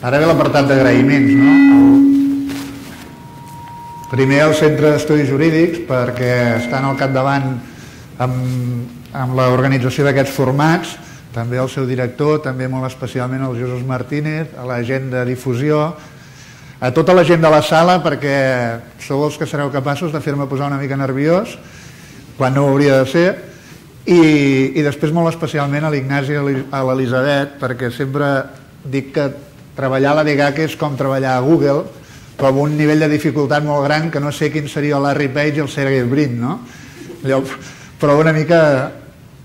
Ara ve l'apartat d'agraïments, no? Primer el Centre d'Estudis Jurídics, perquè estan al capdavant amb, amb l'organització d'aquests formats, també el seu director, també molt especialment el Jesús Martínez, a la gent de difusió, a tota la gent de la sala, perquè sou els que sereu capaços de fer-me posar una mica nerviós, quan no ho hauria de ser, i, i després molt especialment a l'Ignasi i a l'Elisabet, perquè sempre dic que treballar a la DGAC és com treballar a Google, però amb un nivell de dificultat molt gran que no sé quin seria el Larry Page i el Sergey Brin, no? Allò, però una mica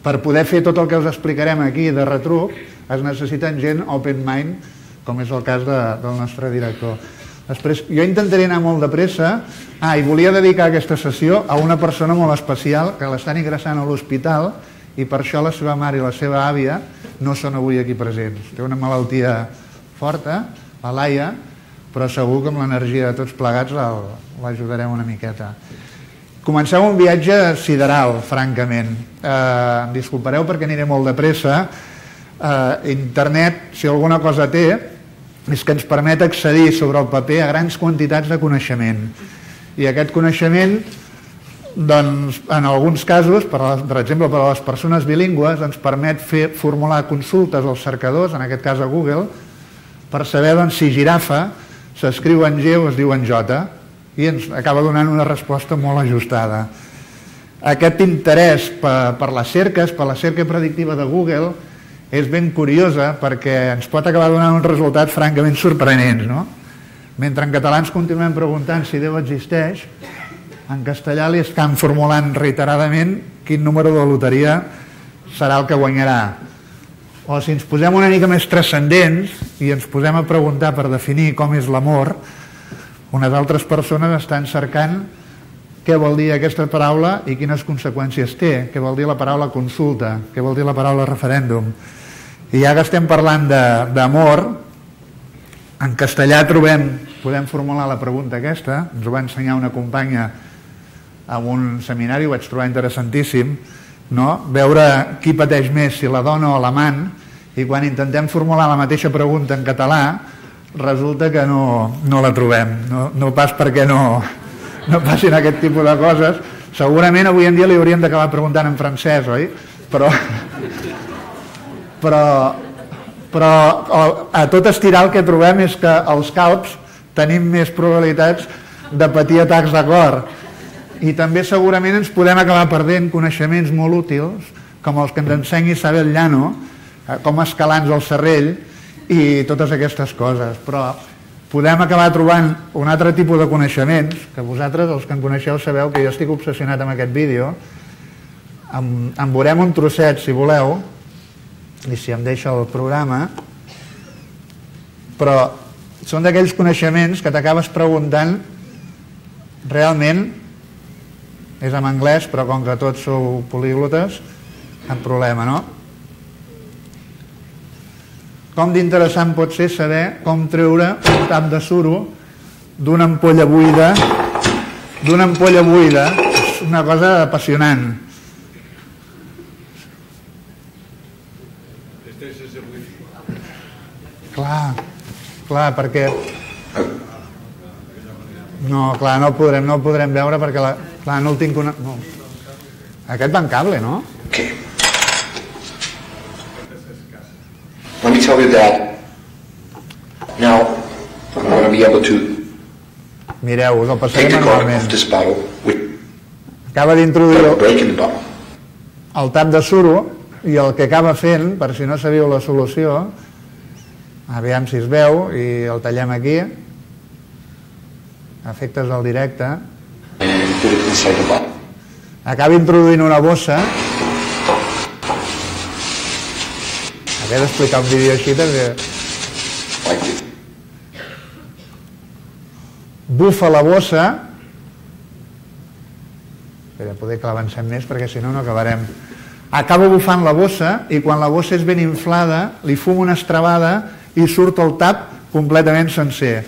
per poder fer tot el que us explicarem aquí de retruc es necessiten gent open mind, com és el cas de, del nostre director. Després, jo intentaré anar molt de pressa. Ah, i volia dedicar aquesta sessió a una persona molt especial que l'estan ingressant a l'hospital i per això la seva mare i la seva àvia no són avui aquí presents. Té una malaltia forta, la Laia, però segur que amb l'energia de tots plegats l'ajudarem una miqueta. Comencem un viatge sideral, francament. Eh, disculpareu perquè aniré molt de pressa. Eh, internet, si alguna cosa té, és que ens permet accedir sobre el paper a grans quantitats de coneixement. I aquest coneixement, doncs, en alguns casos, per, per exemple, per a les persones bilingües, ens permet fer formular consultes als cercadors, en aquest cas a Google, per saber doncs, si girafa s'escriu en G o es diu en J, i ens acaba donant una resposta molt ajustada. Aquest interès per, per les cerques, per la cerca predictiva de Google, és ben curiosa perquè ens pot acabar donant uns resultats francament sorprenents, no? Mentre en català ens continuem preguntant si Déu existeix, en castellà li estan formulant reiteradament quin número de loteria serà el que guanyarà. O si ens posem una mica més transcendents i ens posem a preguntar per definir com és l'amor, unes altres persones estan cercant què vol dir aquesta paraula i quines conseqüències té, què vol dir la paraula consulta, què vol dir la paraula referèndum. I ja que estem parlant d'amor, en castellà trobem, podem formular la pregunta aquesta, ens ho va ensenyar una companya en un seminari, ho vaig trobar interessantíssim, no? veure qui pateix més, si la dona o l'amant, i quan intentem formular la mateixa pregunta en català, resulta que no, no la trobem, no, no pas perquè no, no passin aquest tipus de coses. Segurament avui en dia li hauríem d'acabar preguntant en francès, oi? Però, però, però a tot estirar el que trobem és que els calps tenim més probabilitats de patir atacs de cor i també segurament ens podem acabar perdent coneixements molt útils com els que ens ensenyi Isabel Llano eh, com escalants al serrell i totes aquestes coses. Però podem acabar trobant un altre tipus de coneixements, que vosaltres, els que em coneixeu, sabeu que jo estic obsessionat amb aquest vídeo, en, en veurem un trosset, si voleu, i si em deixa el programa, però són d'aquells coneixements que t'acabes preguntant realment és en anglès, però com que tots sou políglotes, cap problema, no? Com d'interessant pot ser saber com treure un tap de suro d'una ampolla buida d'una ampolla buida és una cosa apassionant clar clar perquè no, clar, no podrem, no podrem veure perquè la, clar, no el tinc una... No. Aquest va en cable, no? Okay. Let me tell you that now I'm going to be able to Mireu, us el take passaré the cork manualment. off this bottle with Acaba d'introduir the bottle. el tap de suro i el que acaba fent, per si no sabíeu la solució, aviam si es veu i el tallem aquí, efectes del directe, acaba introduint una bossa. Haver d'explicar un vídeo així perquè bufa la bossa. Espera, poder que l'avancem més perquè si no no acabarem. Acaba bufant la bossa i quan la bossa és ben inflada li fuma una estrabada i surt el tap completament sencer.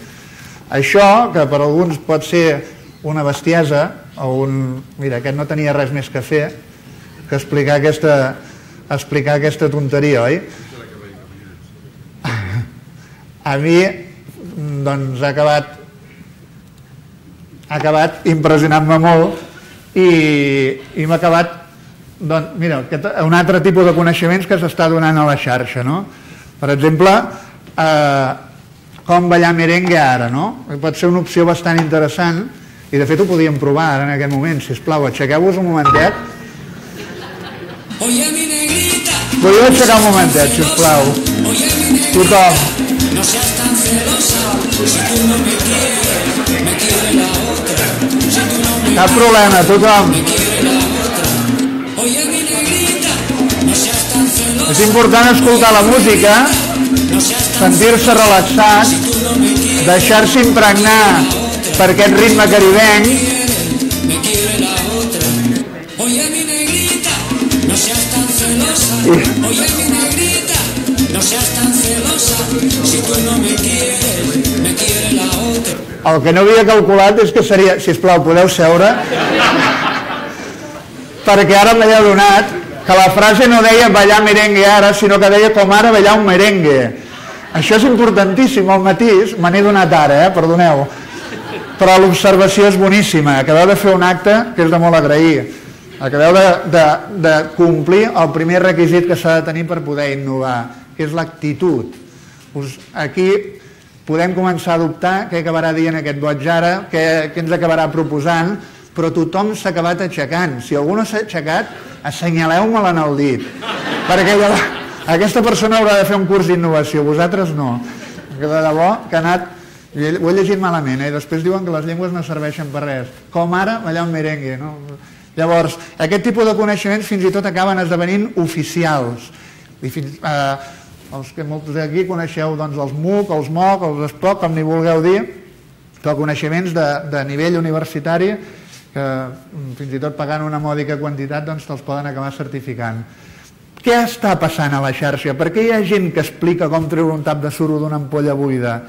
Això que per alguns pot ser una bestiesa o un... mira, aquest no tenia res més que fer que explicar aquesta explicar aquesta tonteria, oi? a mi doncs ha acabat ha acabat impressionant-me molt i, i m'ha acabat doncs, mira, un altre tipus de coneixements que s'està donant a la xarxa no? per exemple eh, com ballar merengue ara no? pot ser una opció bastant interessant i de fet ho podíem provar ara en aquest moment. Si us plau, aixequeu-vos un momentet. Oye mi negrita Podeu aixecar un momentet, si us plau. Tothom. No seas tan celosa si tú no me quieres me quiere la otra si tú no me cap problema, tothom. Oye mi negrita no seas tan celosa és important escoltar la música sentir-se relaxat deixar-se impregnar per aquest ritme caribenc. El que no havia calculat és que seria, si us plau, podeu seure, perquè ara m'he adonat que la frase no deia ballar merengue ara, sinó que deia com ara ballar un merengue. Això és importantíssim, el matís, me n'he donat ara, eh? perdoneu. Però l'observació és boníssima, acabeu de fer un acte que és de molt agrair. Acabeu de, de, de complir el primer requisit que s'ha de tenir per poder innovar, que és l'actitud. Aquí podem començar a adoptar què acabarà dient aquest boig ara, què, què ens acabarà proposant, però tothom s'ha acabat aixecant. Si algú no s'ha aixecat, assenyaleu-me'l en el dit. Perquè aquesta persona haurà de fer un curs d'innovació, vosaltres no. De debò que ha anat... Ho he llegit malament, eh? i després diuen que les llengües no serveixen per res. Com ara, ballar un merengue. No? Llavors, aquest tipus de coneixements fins i tot acaben esdevenint oficials. I fins, eh, els que molts d'aquí coneixeu doncs, els MOOC, els MOOC, els SPOC, com n'hi vulgueu dir, que coneixements de, de nivell universitari que mm, fins i tot pagant una mòdica quantitat doncs te'ls poden acabar certificant. Què està passant a la xarxa? Per què hi ha gent que explica com treure un tap de suro d'una ampolla buida?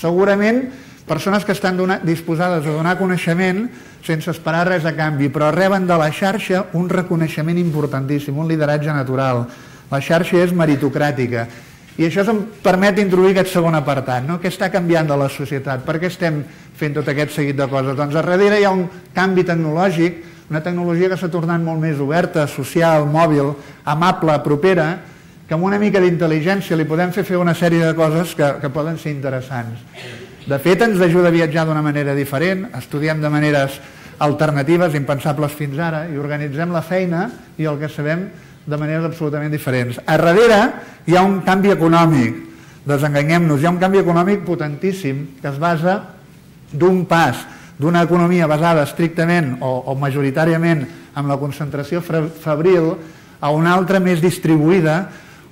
Segurament persones que estan donar, disposades a donar coneixement sense esperar res a canvi, però reben de la xarxa un reconeixement importantíssim, un lideratge natural. La xarxa és meritocràtica. I això em permet introduir aquest segon apartat. No? Què està canviant de la societat? Per què estem fent tot aquest seguit de coses? Doncs a darrere hi ha un canvi tecnològic una tecnologia que s'ha tornat molt més oberta, social, mòbil, amable, propera, que amb una mica d'intel·ligència li podem fer fer una sèrie de coses que, que poden ser interessants. De fet, ens ajuda a viatjar d'una manera diferent, estudiem de maneres alternatives, impensables fins ara, i organitzem la feina i el que sabem de maneres absolutament diferents. A darrere hi ha un canvi econòmic, desenganyem-nos, hi ha un canvi econòmic potentíssim que es basa d'un pas d'una economia basada estrictament o, o majoritàriament en la concentració febril a una altra més distribuïda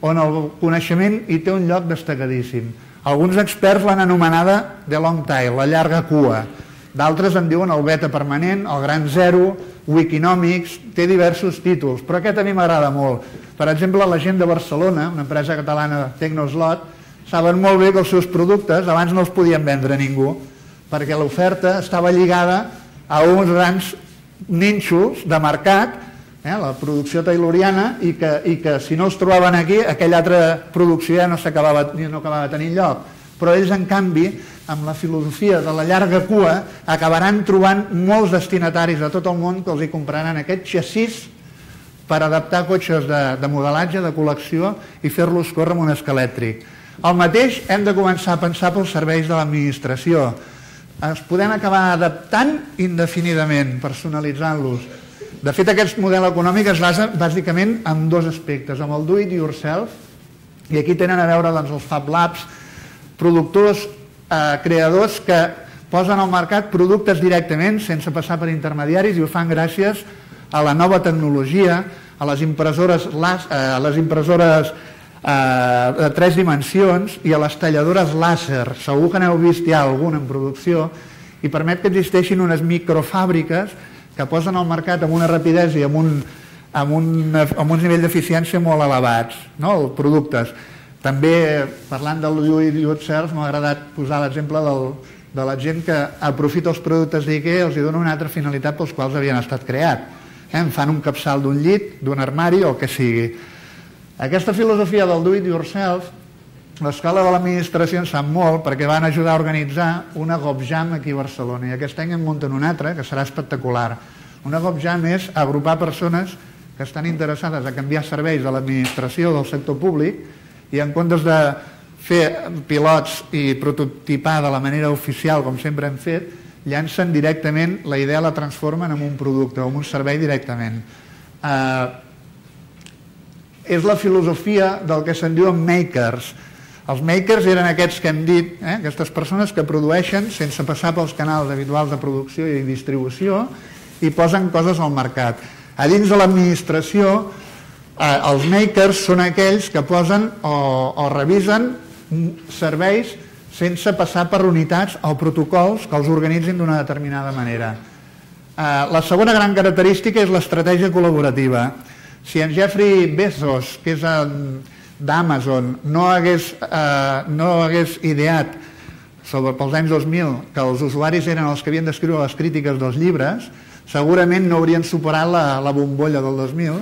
on el coneixement hi té un lloc destacadíssim. Alguns experts l'han anomenada the long tail, la llarga cua. D'altres en diuen el beta permanent, el gran zero, Wikinomics, té diversos títols, però aquest a mi m'agrada molt. Per exemple, la gent de Barcelona, una empresa catalana Tecnoslot, saben molt bé que els seus productes abans no els podien vendre a ningú, perquè l'oferta estava lligada a uns grans nínxols de mercat, eh, la producció tayloriana, i que, i que si no els trobaven aquí, aquella altra producció ja no, acabava, no acabava tenint lloc. Però ells, en canvi, amb la filosofia de la llarga cua, acabaran trobant molts destinataris a tot el món que els hi compraran aquest xassís per adaptar cotxes de, de modelatge, de col·lecció i fer-los córrer amb un esquelèctric. El mateix hem de començar a pensar pels serveis de l'administració es podem acabar adaptant indefinidament, personalitzant-los. De fet, aquest model econòmic es basa bàsicament en dos aspectes, amb el do it yourself, i aquí tenen a veure doncs, els Fab Labs, productors, eh, creadors que posen al mercat productes directament, sense passar per intermediaris, i ho fan gràcies a la nova tecnologia, a les impressores, eh, a les impressores eh, de tres dimensions i a les talladores làser, segur que n'heu vist ja algun en producció, i permet que existeixin unes microfàbriques que posen al mercat amb una rapidesa i amb, un, amb, un, amb uns nivells d'eficiència molt elevats, no? els productes. També, parlant del do it yourself, m'ha agradat posar l'exemple de la gent que aprofita els productes d'IKEA i els dona una altra finalitat pels quals havien estat creats. Eh? Fan un capçal d'un llit, d'un armari o el que sigui aquesta filosofia del do it yourself l'escola de l'administració en sap molt perquè van ajudar a organitzar una GovJam aquí a Barcelona i aquest any en munten una altra que serà espectacular. Una GovJam és agrupar persones que estan interessades a canviar serveis de l'administració del sector públic i en comptes de fer pilots i prototipar de la manera oficial com sempre hem fet, llancen directament la idea, la transformen en un producte o en un servei directament. Eh, és la filosofia del que se'n diuen makers. Els makers eren aquests que hem dit, eh, aquestes persones que produeixen sense passar pels canals habituals de producció i distribució i posen coses al mercat. A dins de l'administració, eh, els makers són aquells que posen o, o revisen serveis sense passar per unitats o protocols que els organitzin d'una determinada manera. Eh, la segona gran característica és l'estratègia col·laborativa. Si en Jeffrey Bezos, que és d'Amazon, no, hagués, eh, no hagués ideat sobre pels anys 2000 que els usuaris eren els que havien d'escriure les crítiques dels llibres, segurament no haurien superat la, la bombolla del 2000,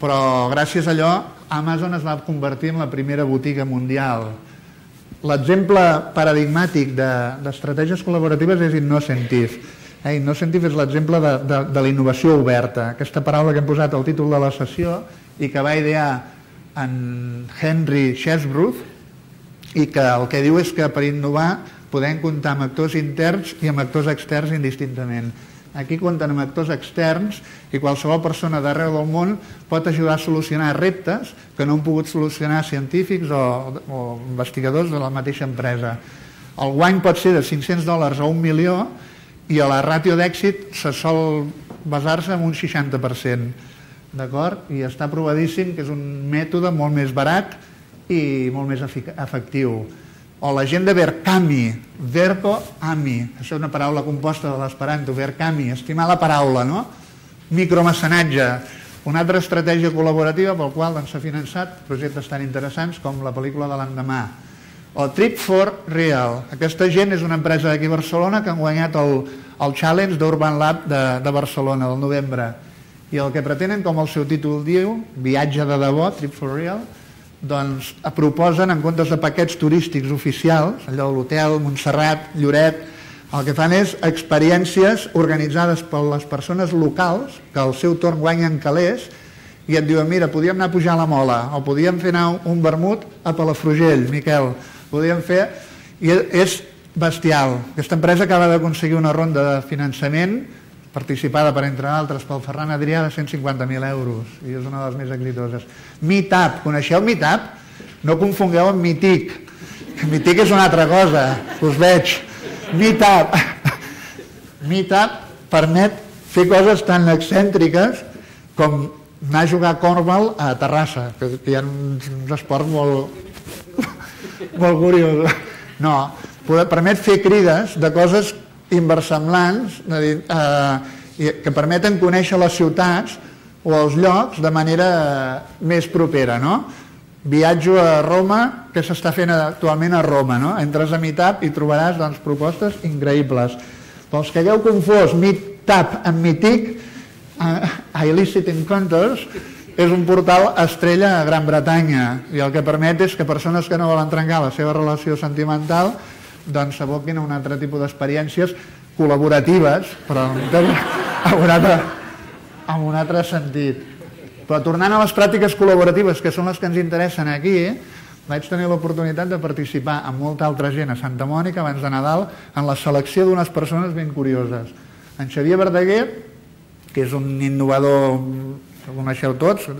però gràcies a allò Amazon es va convertir en la primera botiga mundial. L'exemple paradigmàtic d'estratègies de, col·laboratives és Innocentive. Eh, Innocentive és l'exemple de, de, de la innovació oberta, aquesta paraula que hem posat al títol de la sessió i que va idear en Henry Chesbrough i que el que diu és que per innovar podem comptar amb actors interns i amb actors externs indistintament. Aquí compten amb actors externs i qualsevol persona d'arreu del món pot ajudar a solucionar reptes que no han pogut solucionar científics o, o investigadors de la mateixa empresa. El guany pot ser de 500 dòlars a un milió i a la ràtio d'èxit se sol basar-se en un 60%. D'acord? I està provadíssim que és un mètode molt més barat i molt més efectiu o la gent de Verkami, verbo ami, això és una paraula composta de l'esperanto, Verkami, estimar la paraula, no? Micromecenatge, una altra estratègia col·laborativa pel qual s'ha doncs, finançat projectes tan interessants com la pel·lícula de l'endemà. O Trip for Real, aquesta gent és una empresa d'aquí a Barcelona que han guanyat el, el Challenge d'Urban Lab de, de Barcelona del novembre. I el que pretenen, com el seu títol diu, viatge de debò, Trip for Real, doncs proposen en comptes de paquets turístics oficials, allò de l'hotel, Montserrat, Lloret, el que fan és experiències organitzades per les persones locals que al seu torn guanyen calés i et diuen, mira, podíem anar a pujar a la Mola o podíem fer anar un vermut a Palafrugell, Miquel, podíem fer... I és bestial. Aquesta empresa acaba d'aconseguir una ronda de finançament participada per entre altres pel Ferran Adrià de 150.000 euros i és una de les més exitoses. Meetup, coneixeu Meetup? no confongueu amb Mitic Mitic és una altra cosa us veig. Meetup. Meetup permet fer coses tan excèntriques com anar a jugar a Cornwall a Terrassa que hi ha uns esports molt molt curiosos. No, permet fer crides de coses inversemblants dir, eh, que permeten conèixer les ciutats o els llocs de manera més propera, no? Viatjo a Roma, que s'està fent actualment a Roma, no? Entres a Meetup i trobaràs doncs, propostes increïbles. Pels que hagueu confós Meetup amb Mític, uh, Illicit Encounters, és un portal estrella a Gran Bretanya i el que permet és que persones que no volen trencar la seva relació sentimental doncs s'aboquin a un altre tipus d'experiències col·laboratives, però en un, altre, en un altre sentit. Però tornant a les pràctiques col·laboratives, que són les que ens interessen aquí, vaig tenir l'oportunitat de participar amb molta altra gent a Santa Mònica abans de Nadal en la selecció d'unes persones ben curioses. En Xavier Verdaguer, que és un innovador, que coneixeu tots,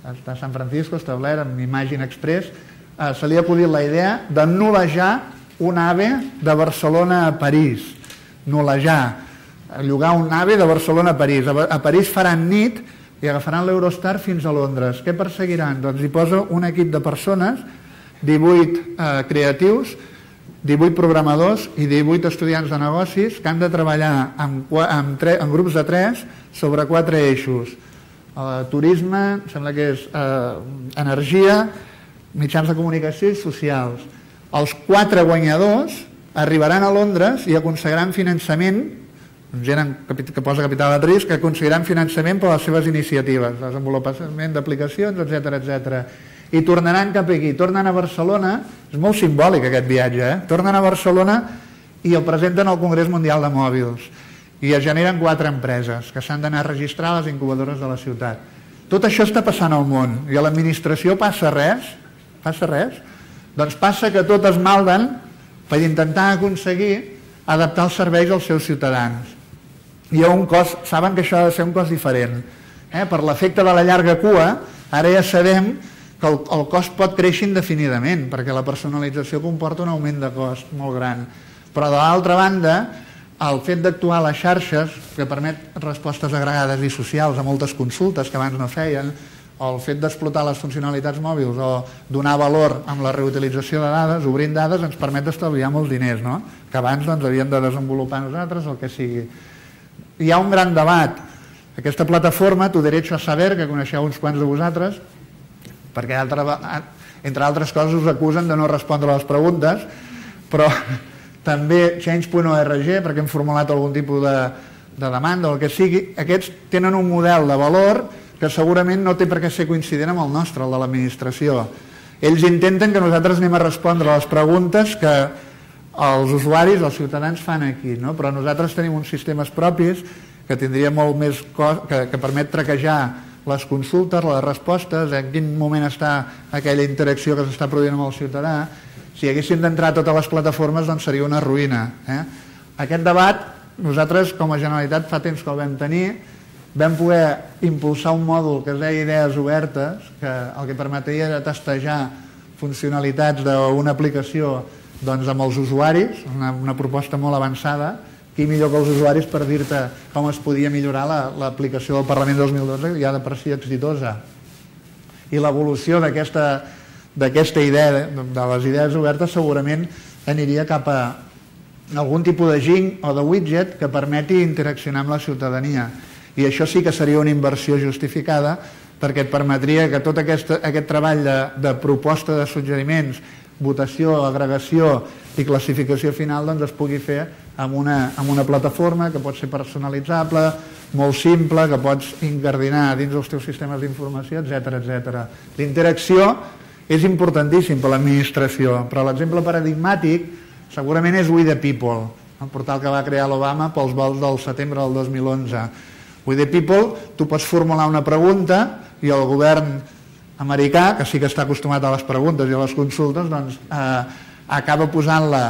està a San Francisco, establert amb Imagine Express, eh, se li ha acudit la idea de novejar un AVE de Barcelona a París, nolejar, llogar un AVE de Barcelona a París. A París faran nit i agafaran l'Eurostar fins a Londres. Què perseguiran? Doncs hi posa un equip de persones, 18 eh, creatius, 18 programadors i 18 estudiants de negocis que han de treballar en, en, tre, en grups de 3 sobre quatre eixos. Eh, turisme, sembla que és eh, energia, mitjans de comunicació i socials els quatre guanyadors arribaran a Londres i aconseguiran finançament gent que posa capital de risc que aconseguiran finançament per les seves iniciatives, desenvolupament d'aplicacions, etc etc. i tornaran cap aquí, tornen a Barcelona, és molt simbòlic aquest viatge, eh? tornen a Barcelona i el presenten al Congrés Mundial de Mòbils i es generen quatre empreses que s'han d'anar a registrar a les incubadores de la ciutat. Tot això està passant al món i a l'administració passa res, passa res, doncs passa que tot es malden per intentar aconseguir adaptar els serveis als seus ciutadans. I a un cost, saben que això ha de ser un cost diferent. Eh? Per l'efecte de la llarga cua, ara ja sabem que el, el cost pot créixer indefinidament, perquè la personalització comporta un augment de cost molt gran. Però de l'altra banda, el fet d'actuar a les xarxes, que permet respostes agregades i socials a moltes consultes que abans no feien, el fet d'explotar les funcionalitats mòbils o donar valor amb la reutilització de dades, obrint dades, ens permet estalviar molts diners, no? que abans doncs, havíem de desenvolupar nosaltres, el que sigui. Hi ha un gran debat. Aquesta plataforma, Tu Derecho a Saber, que coneixeu uns quants de vosaltres, perquè altre, entre altres coses us acusen de no respondre a les preguntes, però també change.org, perquè hem formulat algun tipus de, de demanda o el que sigui, aquests tenen un model de valor que segurament no té per què ser coincident amb el nostre, el de l'administració. Ells intenten que nosaltres anem a respondre a les preguntes que els usuaris, els ciutadans fan aquí, no? però nosaltres tenim uns sistemes propis que tindria molt més cost, que, que permet traquejar les consultes, les respostes, en quin moment està aquella interacció que s'està produint amb el ciutadà. Si haguessin d'entrar totes les plataformes doncs seria una ruïna. Eh? Aquest debat, nosaltres com a Generalitat fa temps que el vam tenir, vam poder impulsar un mòdul que es deia Idees Obertes, que el que permetria era testejar funcionalitats d'una aplicació doncs, amb els usuaris, una, una proposta molt avançada, qui millor que els usuaris per dir-te com es podia millorar l'aplicació la, del Parlament 2012 ja de per si exitosa. I l'evolució d'aquesta idea, de, de les idees obertes, segurament aniria cap a algun tipus de ging o de widget que permeti interaccionar amb la ciutadania. I això sí que seria una inversió justificada perquè et permetria que tot aquest, aquest treball de, de proposta de suggeriments, votació, agregació i classificació final doncs es pugui fer amb una, amb una plataforma que pot ser personalitzable, molt simple, que pots incardinar dins dels teus sistemes d'informació, etc etc. L'interacció és importantíssim per l'administració, però l'exemple paradigmàtic segurament és We the People, el portal que va crear l'Obama pels vols del setembre del 2011. We the People, tu pots formular una pregunta i el govern americà, que sí que està acostumat a les preguntes i a les consultes, doncs eh, acaba posant-la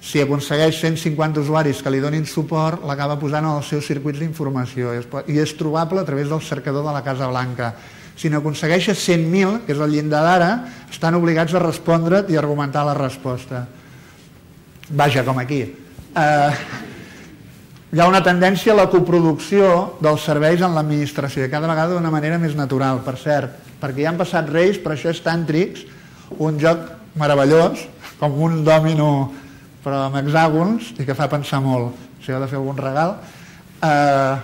si aconsegueix 150 usuaris que li donin suport, l'acaba posant els seus circuits d'informació i és trobable a través del cercador de la Casa Blanca. Si n'aconsegueixes 100.000, que és el llindar d'ara, estan obligats a respondre't i argumentar la resposta. Vaja, com aquí. Eh, hi ha una tendència a la coproducció dels serveis en l'administració, cada vegada d'una manera més natural, per cert, perquè ja han passat Reis, però això és Tàntrics, un joc meravellós, com un dòmino però amb hexàgons i que fa pensar molt. Si heu de fer algun regal. Eh,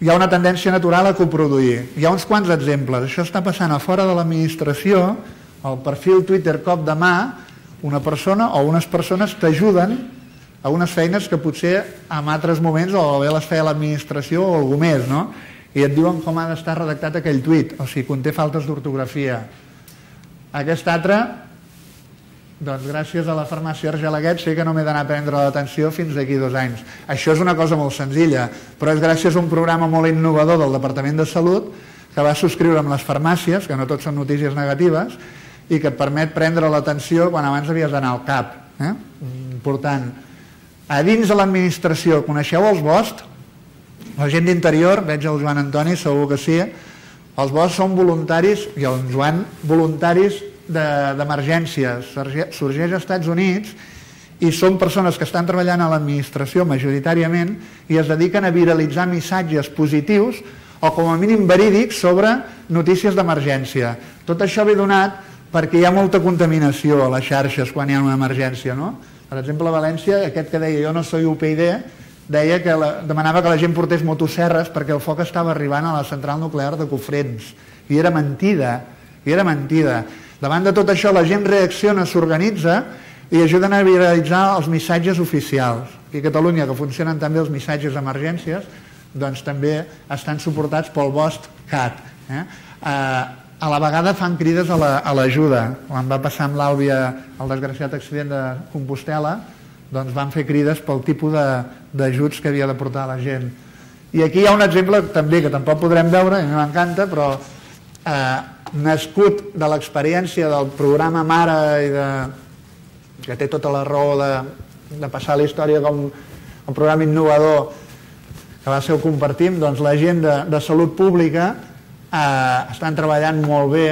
hi ha una tendència natural a coproduir. Hi ha uns quants exemples. Això està passant a fora de l'administració el perfil Twitter cop de mà una persona o unes persones t'ajuden a unes feines que potser en altres moments o bé les feia l'administració o algú més no? i et diuen com ha d'estar redactat aquell tuit o sigui, conté faltes d'ortografia aquest altre doncs gràcies a la farmàcia Argelaguet sé que no m'he d'anar a prendre l'atenció fins d'aquí dos anys. Això és una cosa molt senzilla, però és gràcies a un programa molt innovador del Departament de Salut que va subscriure amb les farmàcies, que no tot són notícies negatives, i que et permet prendre l'atenció quan abans havies d'anar al CAP. Eh? Important. A dins de l'administració, coneixeu els BOST? La gent d'interior, veig el Joan Antoni, segur que sí, els BOST són voluntaris, i el Joan, voluntaris d'emergència de, sorgeix als Estats Units i són persones que estan treballant a l'administració majoritàriament i es dediquen a viralitzar missatges positius o com a mínim verídics sobre notícies d'emergència. Tot això ve donat perquè hi ha molta contaminació a les xarxes quan hi ha una emergència. No? Per exemple, a València, aquest que deia jo no soy UPyD, deia que la, demanava que la gent portés motosserres perquè el foc estava arribant a la central nuclear de Cofrents. I era mentida, i era mentida. Davant de tot això la gent reacciona, s'organitza i ajuden a viralitzar els missatges oficials. Aquí a Catalunya, que funcionen també els missatges d'emergències, doncs també estan suportats pel BOST CAT. Eh? Eh, a la vegada fan crides a l'ajuda. La, Quan va passar amb l'Àlvia el desgraciat accident de Compostela, doncs van fer crides pel tipus d'ajuts que havia de portar la gent. I aquí hi ha un exemple també que tampoc podrem veure, i m'encanta, però eh, nascut de l'experiència del programa Mare i de, que té tota la raó de, de passar la història com un programa innovador que va ser ho compartim, doncs la gent de, de salut pública eh, estan treballant molt bé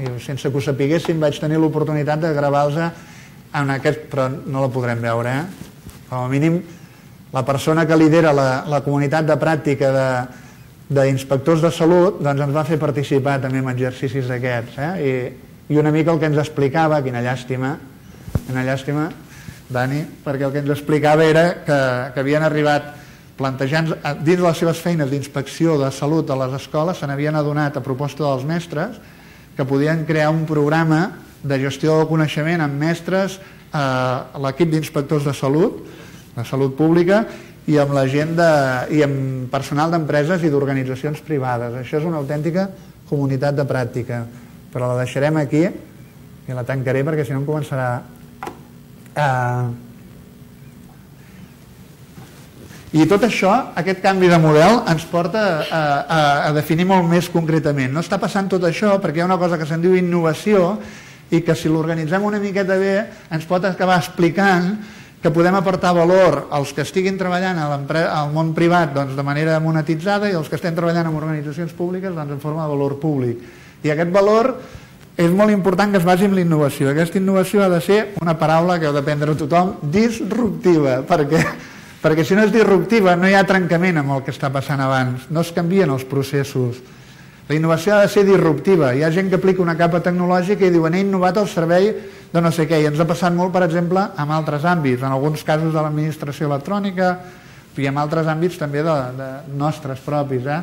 i sense que ho sapiguessin vaig tenir l'oportunitat de gravar-los en aquest, però no la podrem veure eh? com a mínim la persona que lidera la, la comunitat de pràctica de, d'inspectors de salut doncs ens va fer participar també en exercicis d'aquests eh? I, i una mica el que ens explicava, quina llàstima quina llàstima Dani, perquè el que ens explicava era que, que havien arribat plantejant eh, dins les seves feines d'inspecció de salut a les escoles se n'havien adonat a proposta dels mestres que podien crear un programa de gestió del coneixement amb mestres, eh, l'equip d'inspectors de salut, de salut pública, i amb la gent de, i amb personal d'empreses i d'organitzacions privades. Això és una autèntica comunitat de pràctica. Però la deixarem aquí i la tancaré perquè si no em començarà. Eh, i tot això, aquest canvi de model, ens porta a, a, a definir molt més concretament. No està passant tot això perquè hi ha una cosa que se'n diu innovació i que si l'organitzem una miqueta bé ens pot acabar explicant que podem aportar valor als que estiguin treballant al món privat doncs, de manera monetitzada i als que estem treballant en organitzacions públiques doncs, en forma de valor públic. I aquest valor és molt important que es basi en la innovació. Aquesta innovació ha de ser una paraula que heu d'aprendre tothom, disruptiva, perquè perquè si no és disruptiva no hi ha trencament amb el que està passant abans, no es canvien els processos. La innovació ha de ser disruptiva. Hi ha gent que aplica una capa tecnològica i diuen he innovat el servei de no sé què, i ens ha passat molt, per exemple, en altres àmbits, en alguns casos de l'administració electrònica i en altres àmbits també de, de nostres propis. Eh?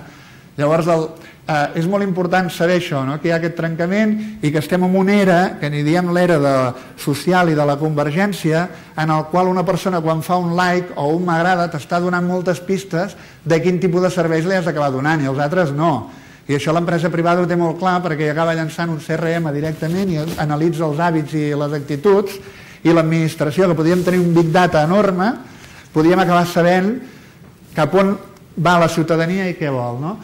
Llavors, el, eh, és molt important saber això, no? que hi ha aquest trencament i que estem en una era, que n'hi diem l'era de social i de la convergència, en el qual una persona quan fa un like o un m'agrada t'està donant moltes pistes de quin tipus de serveis li has d'acabar donant i els altres no. I això l'empresa privada ho té molt clar perquè acaba llançant un CRM directament i analitza els hàbits i les actituds i l'administració, que podríem tenir un big data enorme, podríem acabar sabent cap on va la ciutadania i què vol. No?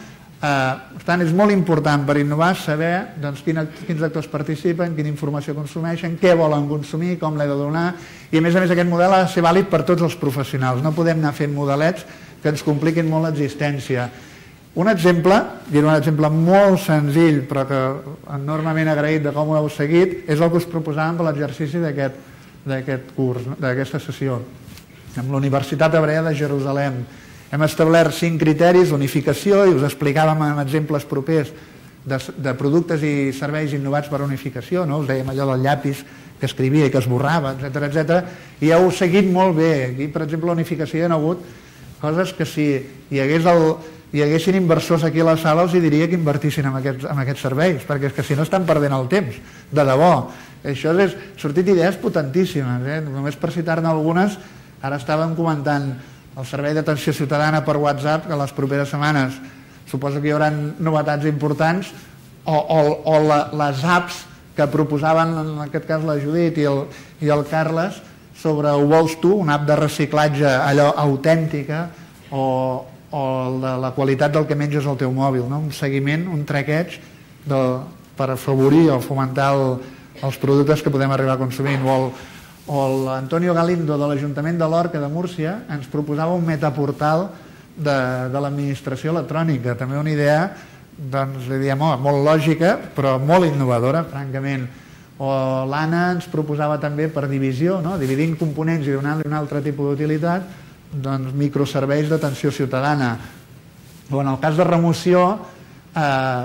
Eh, per tant, és molt important per innovar saber doncs, quin, quins actors participen, quina informació consumeixen, què volen consumir, com l'he de donar, i a més a més aquest model ha de ser vàlid per tots els professionals. No podem anar fent modelets que ens compliquin molt l'existència. Un exemple, diré un exemple molt senzill, però que enormement agraït de com ho heu seguit, és el que us proposàvem per l'exercici d'aquest curs, d'aquesta sessió, amb la Universitat Hebrea de Jerusalem hem establert cinc criteris d'unificació i us explicàvem en exemples propers de, de productes i serveis innovats per unificació, no? us dèiem allò del llapis que escrivia i que esborrava, etc etc. i heu seguit molt bé. Aquí, per exemple, la unificació hi ha hagut coses que si hi hagués el, hi haguessin inversors aquí a la sala els hi diria que invertissin en aquests, en aquests serveis, perquè és que si no estan perdent el temps, de debò. Això és sortit idees potentíssimes, eh? només per citar-ne algunes, ara estàvem comentant el servei d'atenció ciutadana per WhatsApp, que les properes setmanes suposo que hi haurà novetats importants, o, o, o la, les apps que proposaven en aquest cas la Judit i el, i el Carles sobre Ho vols tu, una app de reciclatge allò autèntica o, o de la qualitat del que menges al teu mòbil, no? un seguiment, un traqueig de, per afavorir o fomentar el, els productes que podem arribar a consumir o el, o l'Antonio Galindo de l'Ajuntament de l'Orca de Múrcia ens proposava un metaportal de, de l'administració electrònica, també una idea doncs, diem, oh, molt lògica però molt innovadora, francament o l'Anna ens proposava també per divisió, no? dividint components i donant-li un altre tipus d'utilitat doncs microserveis d'atenció ciutadana o en el cas de remoció eh,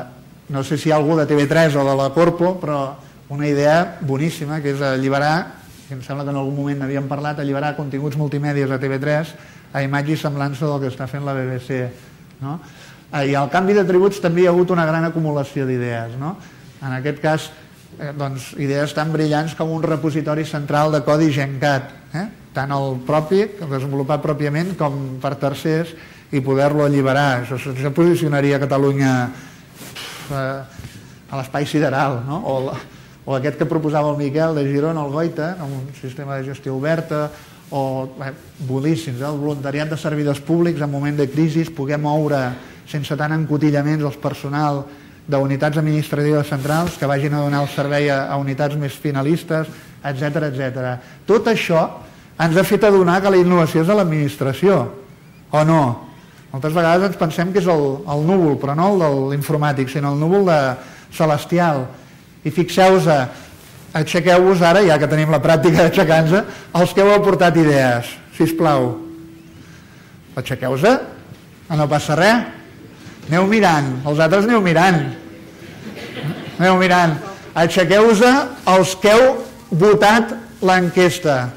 no sé si hi ha algú de TV3 o de la Corpo però una idea boníssima que és alliberar que em sembla que en algun moment n'havíem parlat, alliberar continguts multimèdies a TV3 a imatge i semblança del que està fent la BBC. No? Eh, I al canvi de tributs també hi ha hagut una gran acumulació d'idees. No? En aquest cas, eh, doncs, idees tan brillants com un repositori central de codi GenCat, eh? tant el propi, el desenvolupat pròpiament, com per tercers, i poder-lo alliberar. Això, això posicionaria Catalunya eh, a l'espai sideral, no? o, o aquest que proposava el Miquel de Girona, el Goita, amb un sistema de gestió oberta, o boníssims, eh? el voluntariat de servidors públics en moment de crisi, poder moure sense tant encotillaments els personal d'unitats administratives centrals que vagin a donar el servei a, a unitats més finalistes, etc etc. Tot això ens ha fet adonar que la innovació és de l'administració, o no? Moltes vegades ens pensem que és el, el núvol, però no el de l'informàtic, sinó el núvol de celestial. I fixeu-vos, aixequeu-vos ara, ja que tenim la pràctica d'aixecar-nos, els que heu aportat idees, si us plau. Aixequeu-vos, no passa res. Aneu mirant, els altres aneu mirant. Aneu mirant. Aixequeu-vos els que heu votat l'enquesta.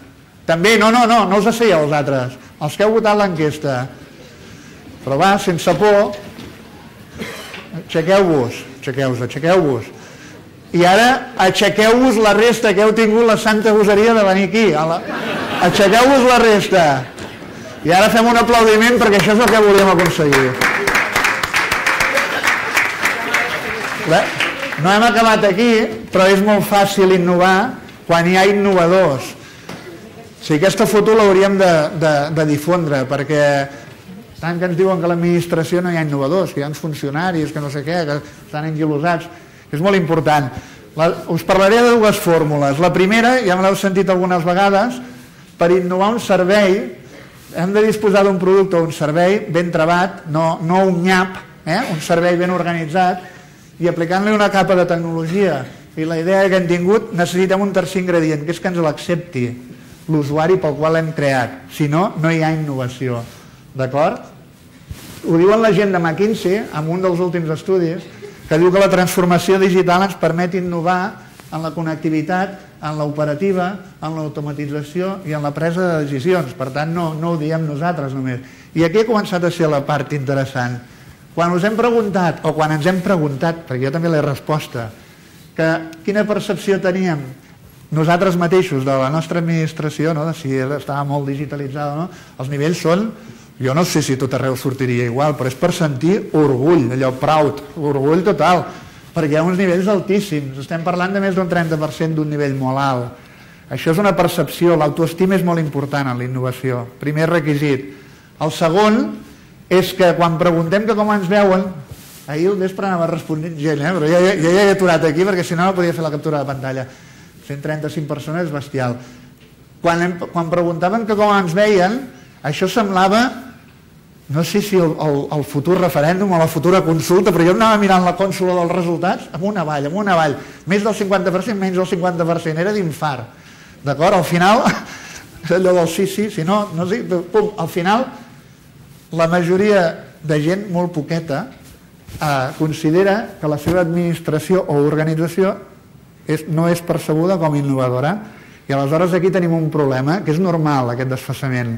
També, no, no, no, no us asseieu els altres. Els que heu votat l'enquesta. Però va, sense por, aixequeu-vos, aixequeu-vos, aixequeu-vos. I ara aixequeu-vos la resta que heu tingut la santa gosaria de venir aquí. La... Aixequeu-vos la resta. I ara fem un aplaudiment perquè això és el que volíem aconseguir. Bé, no hem acabat aquí, però és molt fàcil innovar quan hi ha innovadors. O sigui, aquesta foto l'hauríem de, de, de difondre, perquè tant que ens diuen que l'administració no hi ha innovadors, que hi ha uns funcionaris, que no sé què, que estan enguilosats, és molt important. La, us parlaré de dues fórmules. La primera, ja me l'heu sentit algunes vegades, per innovar un servei hem de disposar d'un producte o un servei ben trebat, no, no un nyap, eh? un servei ben organitzat, i aplicant-li una capa de tecnologia i la idea que hem tingut, necessitem un tercer ingredient, que és que ens l'accepti l'usuari pel qual hem creat. Si no, no hi ha innovació. D'acord? Ho diuen la gent de McKinsey, en un dels últims estudis, que diu que la transformació digital ens permet innovar en la connectivitat, en l'operativa, en l'automatització i en la presa de decisions. Per tant, no, no ho diem nosaltres només. I aquí ha començat a ser la part interessant. Quan us hem preguntat, o quan ens hem preguntat, perquè jo també l'he resposta, que quina percepció teníem nosaltres mateixos de la nostra administració, no, de si estava molt digitalitzada o no, els nivells són jo no sé si tot arreu sortiria igual, però és per sentir orgull, allò proud, orgull total, perquè hi ha uns nivells altíssims, estem parlant de més d'un 30% d'un nivell molt alt. Això és una percepció, l'autoestima és molt important en la innovació, primer requisit. El segon és que quan preguntem que com ens veuen, ahir al vespre anava respondent gent, eh? però ja, ja, ja he aturat aquí perquè si no no podia fer la captura de pantalla. 135 persones bestial. Quan, hem, quan preguntaven que com ens veien, això semblava no sé si el, el, el futur referèndum o la futura consulta, però jo anava mirant la cònsula dels resultats amunt avall, amunt avall, més del 50%, menys del 50%, era d'infart. D'acord? Al final, allò del sí, sí, si no, no sé, pum, al final, la majoria de gent, molt poqueta, eh, considera que la seva administració o organització és, no és percebuda com innovadora. I aleshores aquí tenim un problema, que és normal, aquest desfassament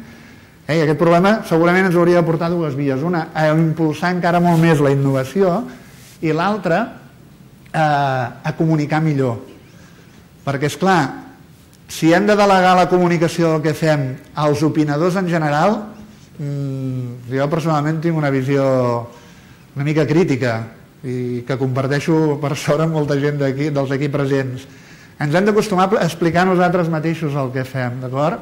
Eh, I aquest problema segurament ens hauria de portar dues vies. Una, a impulsar encara molt més la innovació i l'altra, eh, a comunicar millor. Perquè, és clar, si hem de delegar la comunicació del que fem als opinadors en general, mmm, jo personalment tinc una visió una mica crítica i que comparteixo per sobre amb molta gent d'aquí, dels aquí presents. Ens hem d'acostumar a explicar nosaltres mateixos el que fem, d'acord?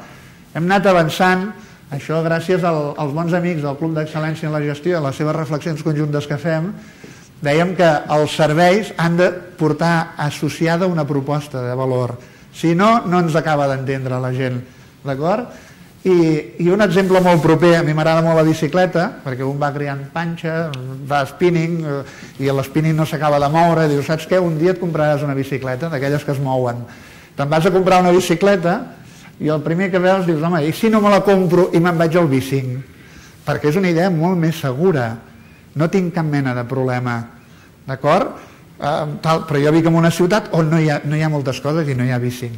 Hem anat avançant, això gràcies al, als bons amics del Club d'Excel·lència en la Gestió a les seves reflexions conjuntes que fem, dèiem que els serveis han de portar associada una proposta de valor. Si no, no ens acaba d'entendre la gent. D'acord? I, I un exemple molt proper, a mi m'agrada molt la bicicleta, perquè un va creant panxa, va spinning, eh, i l'spinning no s'acaba de moure, dius, saps què? Un dia et compraràs una bicicleta, d'aquelles que es mouen. Te'n vas a comprar una bicicleta, i el primer que veus dius, home, i si no me la compro i me'n vaig al bicing? Perquè és una idea molt més segura. No tinc cap mena de problema. D'acord? Eh, tal, però jo vic en una ciutat on no hi, ha, no hi ha moltes coses i no hi ha bicing.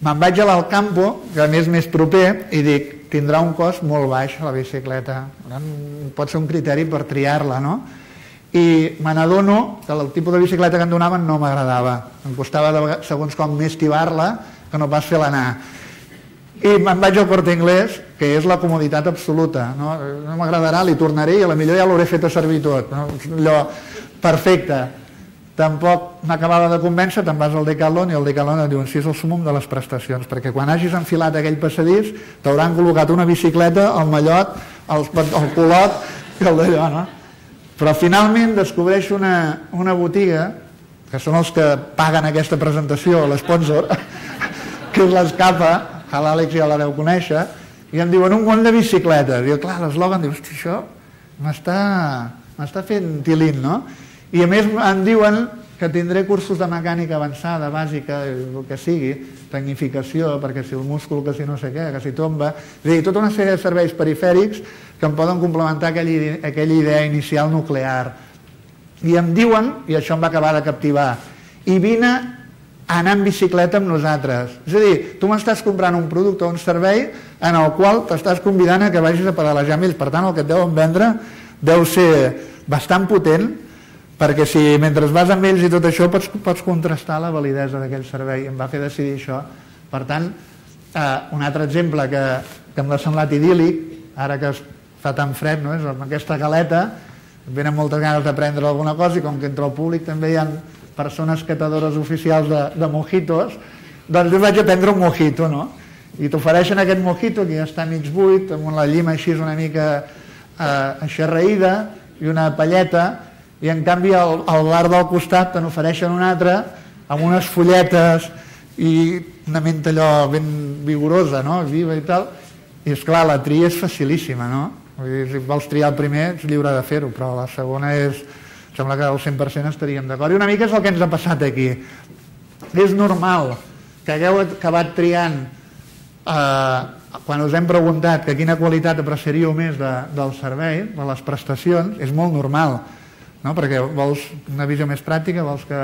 Me'n vaig a l'Alcampo, que a més més proper, i dic, tindrà un cost molt baix la bicicleta. Pot ser un criteri per triar-la, no? I me n'adono que el tipus de bicicleta que em donaven no m'agradava. Em costava, segons com més tibar-la, que no pas fer l'anar. I me'n vaig al Corte Inglés, que és la comoditat absoluta. No, no m'agradarà, li tornaré i a la millor ja l'hauré fet a servir tot. No? Allò, perfecte. tampoc m'acabava de convèncer, te'n vas al Decathlon i el Decathlon et diuen si és el sumum de les prestacions, perquè quan hagis enfilat aquell passadís t'hauran col·locat una bicicleta, el mallot, el, el colot i el d'allò, no? Però finalment descobreixo una, una botiga, que són els que paguen aquesta presentació, l'esponsor, que és l'Escapa, a l'Àlex ja la deu conèixer, i em diuen un món de bicicletes. I clar, l'eslògan diu, hosti, això m'està fent tilint, no? I a més em diuen que tindré cursos de mecànica avançada, bàsica, el que sigui, tecnificació, perquè si el múscul, que si no sé què, que si tomba... És a dir, tota una sèrie de serveis perifèrics que em poden complementar aquella, aquella idea inicial nuclear. I em diuen, i això em va acabar de captivar, i vine anar en bicicleta amb nosaltres. És a dir, tu m'estàs comprant un producte o un servei en el qual t'estàs convidant a que vagis a pedalejar amb ells. Per tant, el que et deuen vendre deu ser bastant potent, perquè si mentre vas amb ells i tot això pots, pots contrastar la validesa d'aquell servei em va fer decidir això per tant, eh, un altre exemple que, que em ha semblat idíl·lic ara que es fa tan fred no? és amb aquesta galeta venen moltes ganes d'aprendre alguna cosa i com que entre el públic també hi ha persones catadores oficials de, de mojitos doncs jo vaig a prendre un mojito no? i t'ofereixen aquest mojito que ja està mig buit amb la llima així una mica eh, aixerraïda i una palleta i en canvi al, al bar del costat te n'ofereixen un altre amb unes folletes i una menta allò ben vigorosa, no? viva i tal, i és clar, la tria és facilíssima, no? Vull dir, si vols triar el primer ets lliure de fer-ho, però la segona és... Sembla que al 100% estaríem d'acord. I una mica és el que ens ha passat aquí. És normal que hagueu acabat triant eh, quan us hem preguntat que quina qualitat apreciaríeu més de, del servei, de les prestacions, és molt normal no? perquè vols una visió més pràctica, vols que,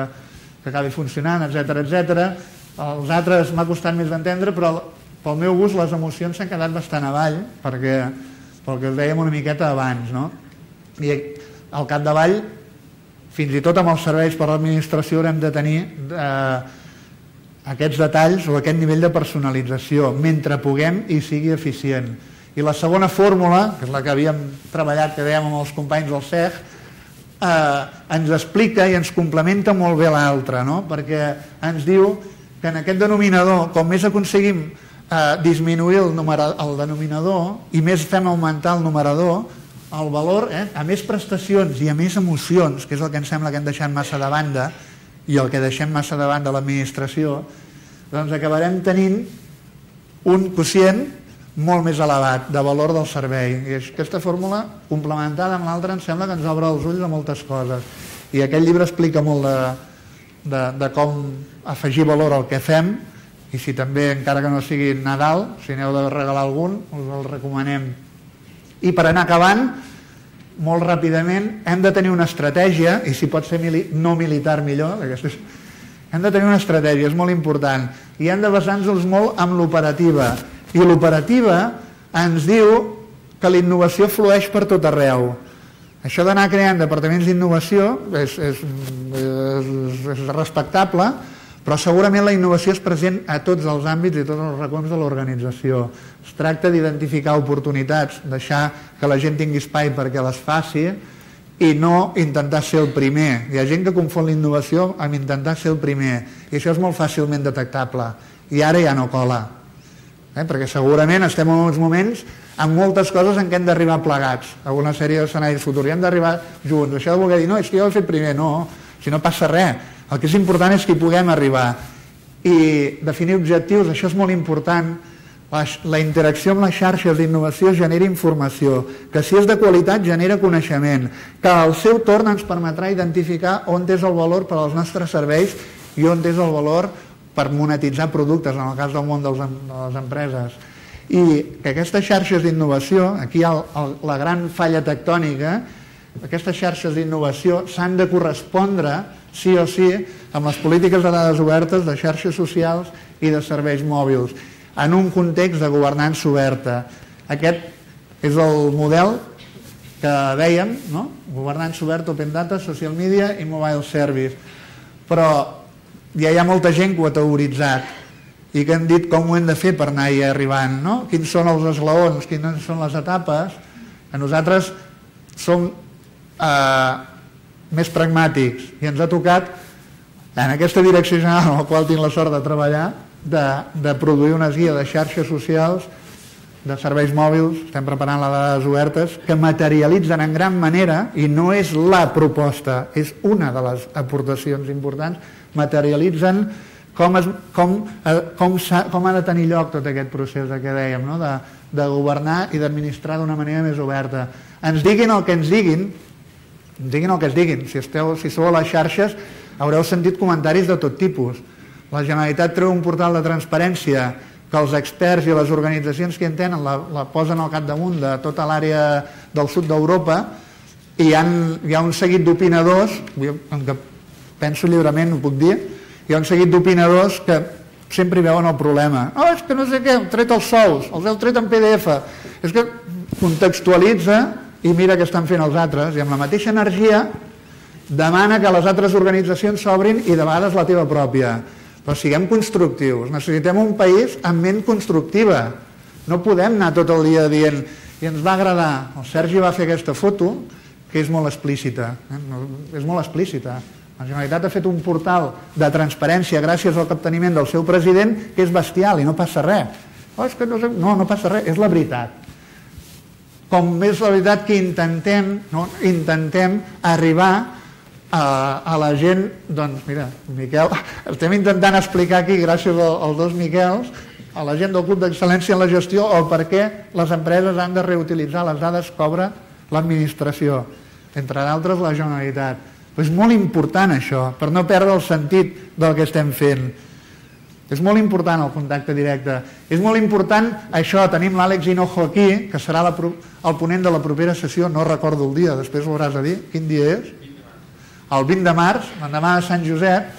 que acabi funcionant, etc etc. Els altres m'ha costat més d'entendre, però pel meu gust les emocions s'han quedat bastant avall, perquè pel que us dèiem una miqueta abans. No? I al capdavall, fins i tot amb els serveis per l'administració haurem de tenir eh, aquests detalls o aquest nivell de personalització, mentre puguem i sigui eficient. I la segona fórmula, que és la que havíem treballat, que dèiem amb els companys del CEG, eh, ens explica i ens complementa molt bé l'altre, no? perquè ens diu que en aquest denominador, com més aconseguim eh, disminuir el, el denominador i més fem augmentar el numerador, el valor, eh, a més prestacions i a més emocions, que és el que ens sembla que hem deixat massa de banda, i el que deixem massa de l'administració, doncs acabarem tenint un quocient molt més elevat de valor del servei. I aquesta fórmula, complementada amb l'altra, em sembla que ens obre els ulls a moltes coses. I aquest llibre explica molt de, de, de com afegir valor al que fem i si també, encara que no sigui Nadal, si n'heu de regalar algun, us el recomanem. I per anar acabant, molt ràpidament, hem de tenir una estratègia, i si pot ser mili no militar millor, és... hem de tenir una estratègia, és molt important, i hem de basar-nos molt en l'operativa i l'operativa ens diu que la innovació flueix per tot arreu. Això d'anar creant departaments d'innovació és, és, és, és respectable, però segurament la innovació és present a tots els àmbits i tots els racons de l'organització. Es tracta d'identificar oportunitats, deixar que la gent tingui espai perquè les faci i no intentar ser el primer. Hi ha gent que confon l'innovació amb intentar ser el primer. I això és molt fàcilment detectable. I ara ja no cola. Eh? perquè segurament estem en uns moments amb moltes coses en què hem d'arribar plegats. A una sèrie d'escenaris futurs. I hem d'arribar junts, això de voler dir no, és que jo ho he fet primer, no, si no passa res el que és important és que hi puguem arribar i definir objectius això és molt important la, la interacció amb les xarxes d'innovació genera informació, que si és de qualitat genera coneixement, que al seu torn ens permetrà identificar on és el valor per als nostres serveis i on és el valor per monetitzar productes, en el cas del món dels, de les empreses. I que aquestes xarxes d'innovació, aquí hi ha el, el, la gran falla tectònica, aquestes xarxes d'innovació s'han de correspondre, sí o sí, amb les polítiques de dades obertes, de xarxes socials i de serveis mòbils, en un context de governança oberta. Aquest és el model que dèiem, no? governança oberta, open data, social media i mobile service. Però ja hi ha molta gent que ho ha teoritzat i que han dit com ho hem de fer per anar-hi arribant, no? Quins són els esglaons, quines són les etapes. A nosaltres som eh, més pragmàtics i ens ha tocat en aquesta direcció general en la qual tinc la sort de treballar, de, de produir unes guies de xarxes socials, de serveis mòbils, estem preparant les dades obertes, que materialitzen en gran manera, i no és la proposta, és una de les aportacions importants, materialitzen com, es, com, eh, com, ha, com ha de tenir lloc tot aquest procés que dèiem, no? de, de governar i d'administrar d'una manera més oberta. Ens diguin el que ens diguin, diguin el que es diguin, si, esteu, si sou a les xarxes haureu sentit comentaris de tot tipus. La Generalitat treu un portal de transparència que els experts i les organitzacions que en tenen la, la posen al capdamunt de tota l'àrea del sud d'Europa i hi ha, hi ha un seguit d'opinadors, que penso lliurement, ho puc dir, hi ha un seguit d'opinadors que sempre veuen el problema. Oh, és que no sé què, heu tret els sous, els heu tret en PDF. És que contextualitza i mira què estan fent els altres i amb la mateixa energia demana que les altres organitzacions s'obrin i de vegades la teva pròpia. Però siguem constructius. Necessitem un país amb ment constructiva. No podem anar tot el dia dient i ens va agradar. El Sergi va fer aquesta foto que és molt explícita. Eh? És molt explícita. La Generalitat ha fet un portal de transparència gràcies al capteniment del seu president que és bestial i no passa res. Oh, és que no, no, no passa res, és la veritat. Com és la veritat que intentem, no, intentem arribar a, a la gent, doncs mira, Miquel, estem intentant explicar aquí, gràcies als dos Miquels, a la gent del Club d'Excel·lència en la gestió el per què les empreses han de reutilitzar les dades que obre l'administració, entre d'altres la Generalitat. És molt important això, per no perdre el sentit del que estem fent. És molt important el contacte directe. És molt important això, tenim l'Àlex Hinojo aquí, que serà la, el ponent de la propera sessió, no recordo el dia, després ho hauràs de dir, quin dia és? el 20 de març, l'endemà de Sant Josep,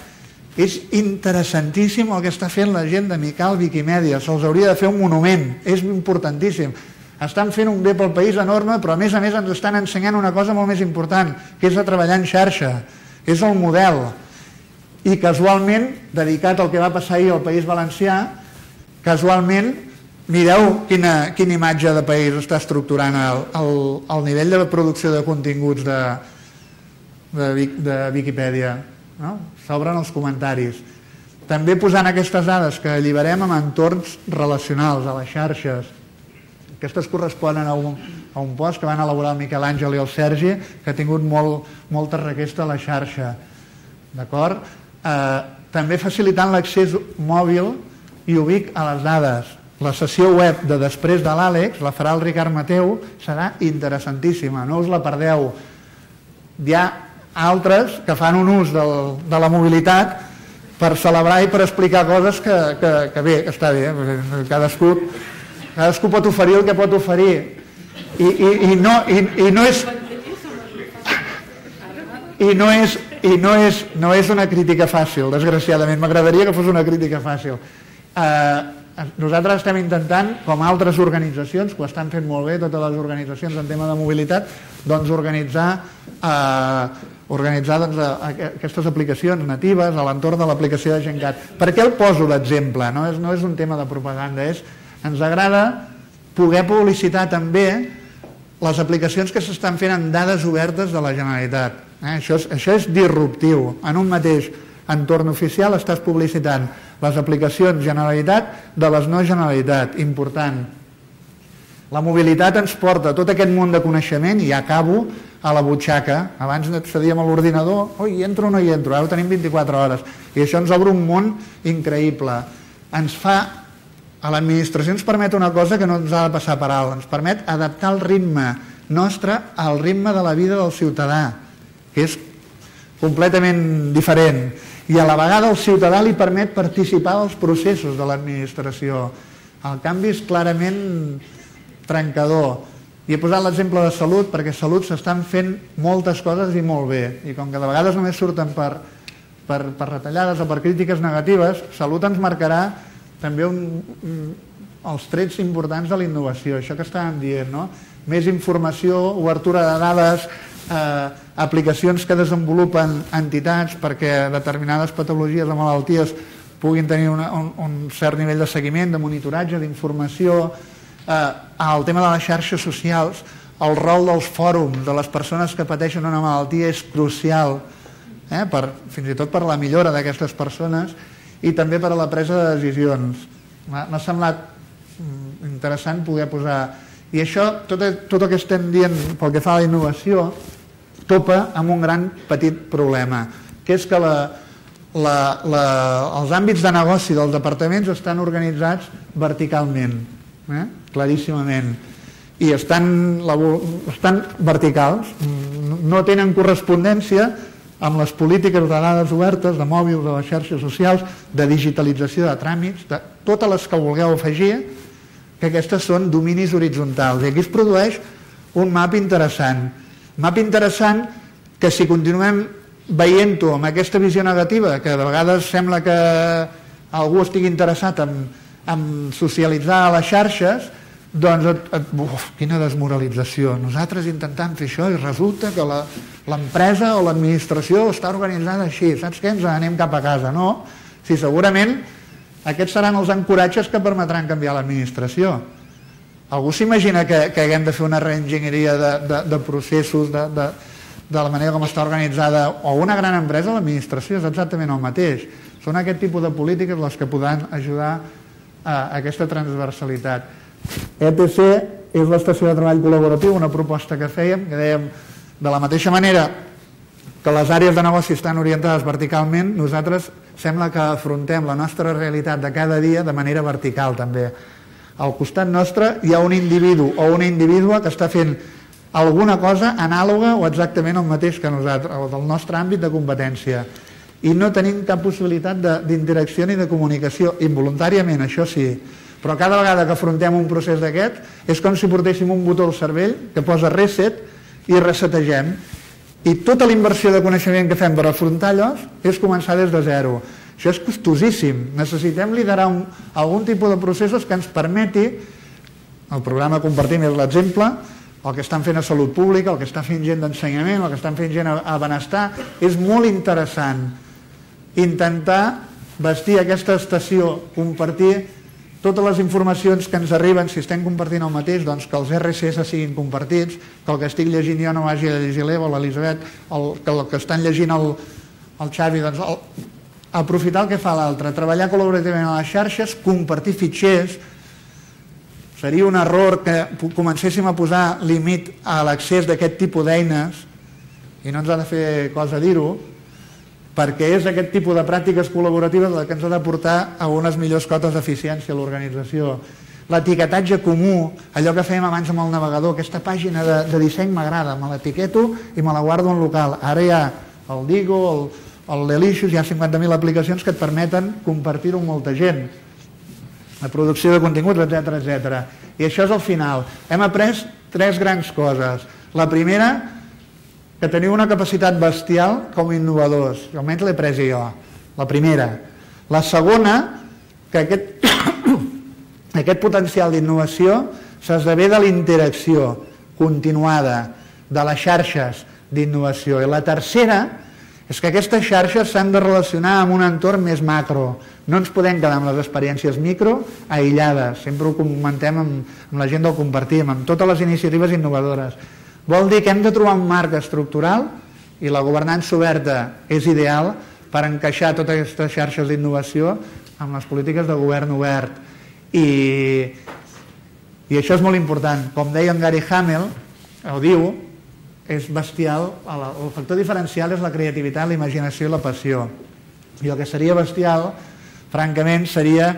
és interessantíssim el que està fent la gent de Mical Wikimedia, se'ls hauria de fer un monument, és importantíssim. Estan fent un bé pel país enorme, però a més a més ens estan ensenyant una cosa molt més important, que és a treballar en xarxa, és el model. I casualment, dedicat al que va passar ahir al País Valencià, casualment, mireu quina, quina imatge de país està estructurant el, el, el nivell de producció de continguts de, de, de Viquipèdia. No? S'obren els comentaris. També posant aquestes dades que alliberem amb entorns relacionals, a les xarxes. Aquestes corresponen a un, a un post que van elaborar el Miquel Àngel i el Sergi, que ha tingut molt, molta requesta a la xarxa. D'acord? Eh, també facilitant l'accés mòbil i ubic a les dades. La sessió web de després de l'Àlex, la farà el Ricard Mateu, serà interessantíssima, no us la perdeu. Hi ha altres que fan un ús del, de la mobilitat per celebrar i per explicar coses que, que, que bé, que està bé, eh? cadascú, cadascú pot oferir el que pot oferir i, i, i, no, i, i no és i no és, i no és, no és una crítica fàcil, desgraciadament. M'agradaria que fos una crítica fàcil. Eh, nosaltres estem intentant, com altres organitzacions, que ho estan fent molt bé, totes les organitzacions en tema de mobilitat, doncs organitzar eh, organitzar doncs, aquestes aplicacions natives a l'entorn de l'aplicació de GenCat. Per què el poso d'exemple? No és, no és un tema de propaganda, és ens agrada poder publicitar també les aplicacions que s'estan fent en dades obertes de la Generalitat. Eh? Això, és, això és disruptiu. En un mateix entorn oficial estàs publicitant les aplicacions Generalitat de les no Generalitat. Important. La mobilitat ens porta tot aquest món de coneixement, i acabo, a la butxaca. Abans accedíem a l'ordinador, oi, hi entro o no hi entro, ara ho tenim 24 hores. I això ens obre un món increïble. Ens fa, a l'administració ens permet una cosa que no ens ha de passar per alt, ens permet adaptar el ritme nostre al ritme de la vida del ciutadà, que és completament diferent. I a la vegada el ciutadà li permet participar dels processos de l'administració. El canvi és clarament trencador i he posat l'exemple de salut perquè salut s'estan fent moltes coses i molt bé. I com que de vegades només surten per, per, per retallades o per crítiques negatives, salut ens marcarà també un, els trets importants de la innovació, això que estàvem dient, no? Més informació, obertura de dades, eh, aplicacions que desenvolupen entitats perquè determinades patologies o malalties puguin tenir una, un, un cert nivell de seguiment, de monitoratge, d'informació, eh, el tema de les xarxes socials, el rol dels fòrums, de les persones que pateixen una malaltia és crucial eh? per, fins i tot per la millora d'aquestes persones i també per a la presa de decisions. M'ha semblat mm, interessant poder posar... I això, tot, tot el que estem dient pel que fa a la innovació, topa amb un gran petit problema, que és que la, la, la, els àmbits de negoci dels departaments estan organitzats verticalment, eh? claríssimament, i estan, estan verticals, no tenen correspondència amb les polítiques de dades obertes, de mòbils, de les xarxes socials, de digitalització de tràmits, de totes les que vulgueu afegir, que aquestes són dominis horitzontals. I aquí es produeix un map interessant. Map interessant que si continuem veient-ho amb aquesta visió negativa, que de vegades sembla que algú estigui interessat en, en socialitzar a les xarxes, doncs, et, et, uf, quina desmoralització. Nosaltres intentam fer això i resulta que l'empresa o l'administració està organitzada així. Saps què? Ens anem cap a casa. No, si segurament aquests seran els encoratges que permetran canviar l'administració. Algú s'imagina que, que haguem de fer una reenginyeria de, de, de processos, de, de, de la manera com està organitzada, o una gran empresa, l'administració és exactament el mateix. Són aquest tipus de polítiques les que podran ajudar a aquesta transversalitat. ETC és l'estació de treball col·laboratiu, una proposta que fèiem, que dèiem, de la mateixa manera que les àrees de negoci estan orientades verticalment, nosaltres sembla que afrontem la nostra realitat de cada dia de manera vertical també. Al costat nostre hi ha un individu o una individua que està fent alguna cosa anàloga o exactament el mateix que nosaltres, el del nostre àmbit de competència. I no tenim cap possibilitat d'interacció ni de comunicació, involuntàriament, això sí, però cada vegada que afrontem un procés d'aquest és com si portéssim un botó al cervell que posa reset i resetegem. I tota la inversió de coneixement que fem per afrontar allò és començar des de zero això és costosíssim. Necessitem liderar un, algun tipus de processos que ens permeti el programa Compartim és l'exemple el que estan fent a salut pública, el que està fent gent d'ensenyament, el que estan fent gent a, a benestar, és molt interessant intentar vestir aquesta estació, compartir totes les informacions que ens arriben, si estem compartint el mateix, doncs que els RCS siguin compartits, que el que estic llegint jo no vagi a llegir l'Eva o l'Elisabet, que el que estan llegint el, el Xavi, doncs el, aprofitar el que fa l'altre, treballar col·laborativament a les xarxes, compartir fitxers, seria un error que comencéssim a posar límit a l'accés d'aquest tipus d'eines i no ens ha de fer cosa dir-ho, perquè és aquest tipus de pràctiques col·laboratives el que ens ha de portar a unes millors cotes d'eficiència a l'organització. L'etiquetatge comú, allò que fèiem abans amb el navegador, aquesta pàgina de, de disseny m'agrada, me l'etiqueto i me la guardo en local. Ara ha el Digo, el, el Delicious, hi ha 50.000 aplicacions que et permeten compartir-ho amb molta gent. La producció de continguts, etc etc. I això és el final. Hem après tres grans coses. La primera, que teniu una capacitat bestial com innovadors, almenys l'he pres jo, la primera. La segona, que aquest, aquest potencial d'innovació s'esdevé de la interacció continuada de les xarxes d'innovació. I la tercera és que aquestes xarxes s'han de relacionar amb un entorn més macro. No ens podem quedar amb les experiències micro aïllades, sempre ho comentem amb, amb la gent del compartim, amb totes les iniciatives innovadores Vol dir que hem de trobar un marc estructural i la governança oberta és ideal per encaixar totes aquestes xarxes d'innovació amb les polítiques de govern obert. I, I això és molt important. Com deia en Gary Hamel, ho diu, és bestial, el factor diferencial és la creativitat, la imaginació i la passió. I el que seria bestial, francament, seria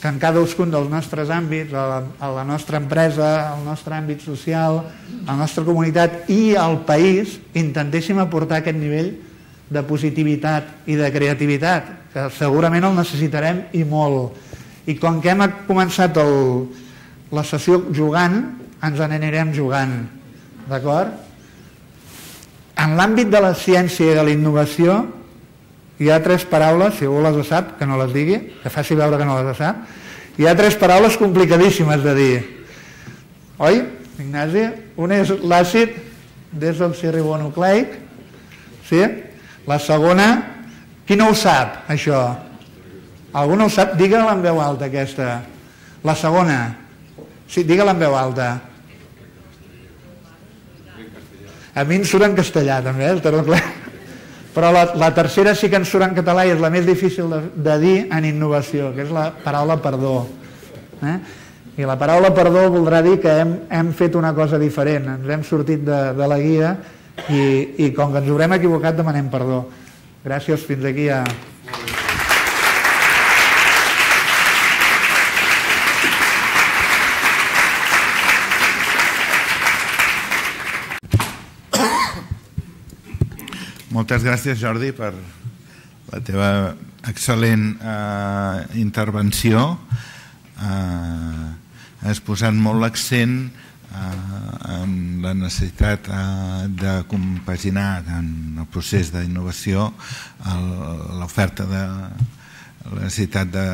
que en cadascun dels nostres àmbits, a la, a la nostra empresa, al nostre àmbit social, a la nostra comunitat i al país, intentéssim aportar aquest nivell de positivitat i de creativitat, que segurament el necessitarem i molt. I com que hem començat el, la sessió jugant, ens n'anirem jugant. D'acord? En l'àmbit de la ciència i de la innovació, hi ha tres paraules, si algú les sap, que no les digui, que faci veure que no les sap. Hi ha tres paraules complicadíssimes de dir. Oi, Ignasi? Una és l'àcid desoxirribonucleic, sí? La segona, qui no ho sap, això? Algú no ho sap? Digue-la en veu alta, aquesta. La segona, sí, digue-la en veu alta. A mi em surt en castellà, també, el terror clar. però la, la tercera sí que ens surt en català i és la més difícil de, de dir en innovació, que és la paraula perdó. Eh? I la paraula perdó voldrà dir que hem, hem fet una cosa diferent, ens hem sortit de, de la guia i, i com que ens haurem equivocat demanem perdó. Gràcies, fins aquí a... Moltes gràcies, Jordi, per la teva excel·lent eh, intervenció. Eh, has posat molt l'accent eh, en la necessitat eh, de compaginar en el procés d'innovació l'oferta de la necessitat de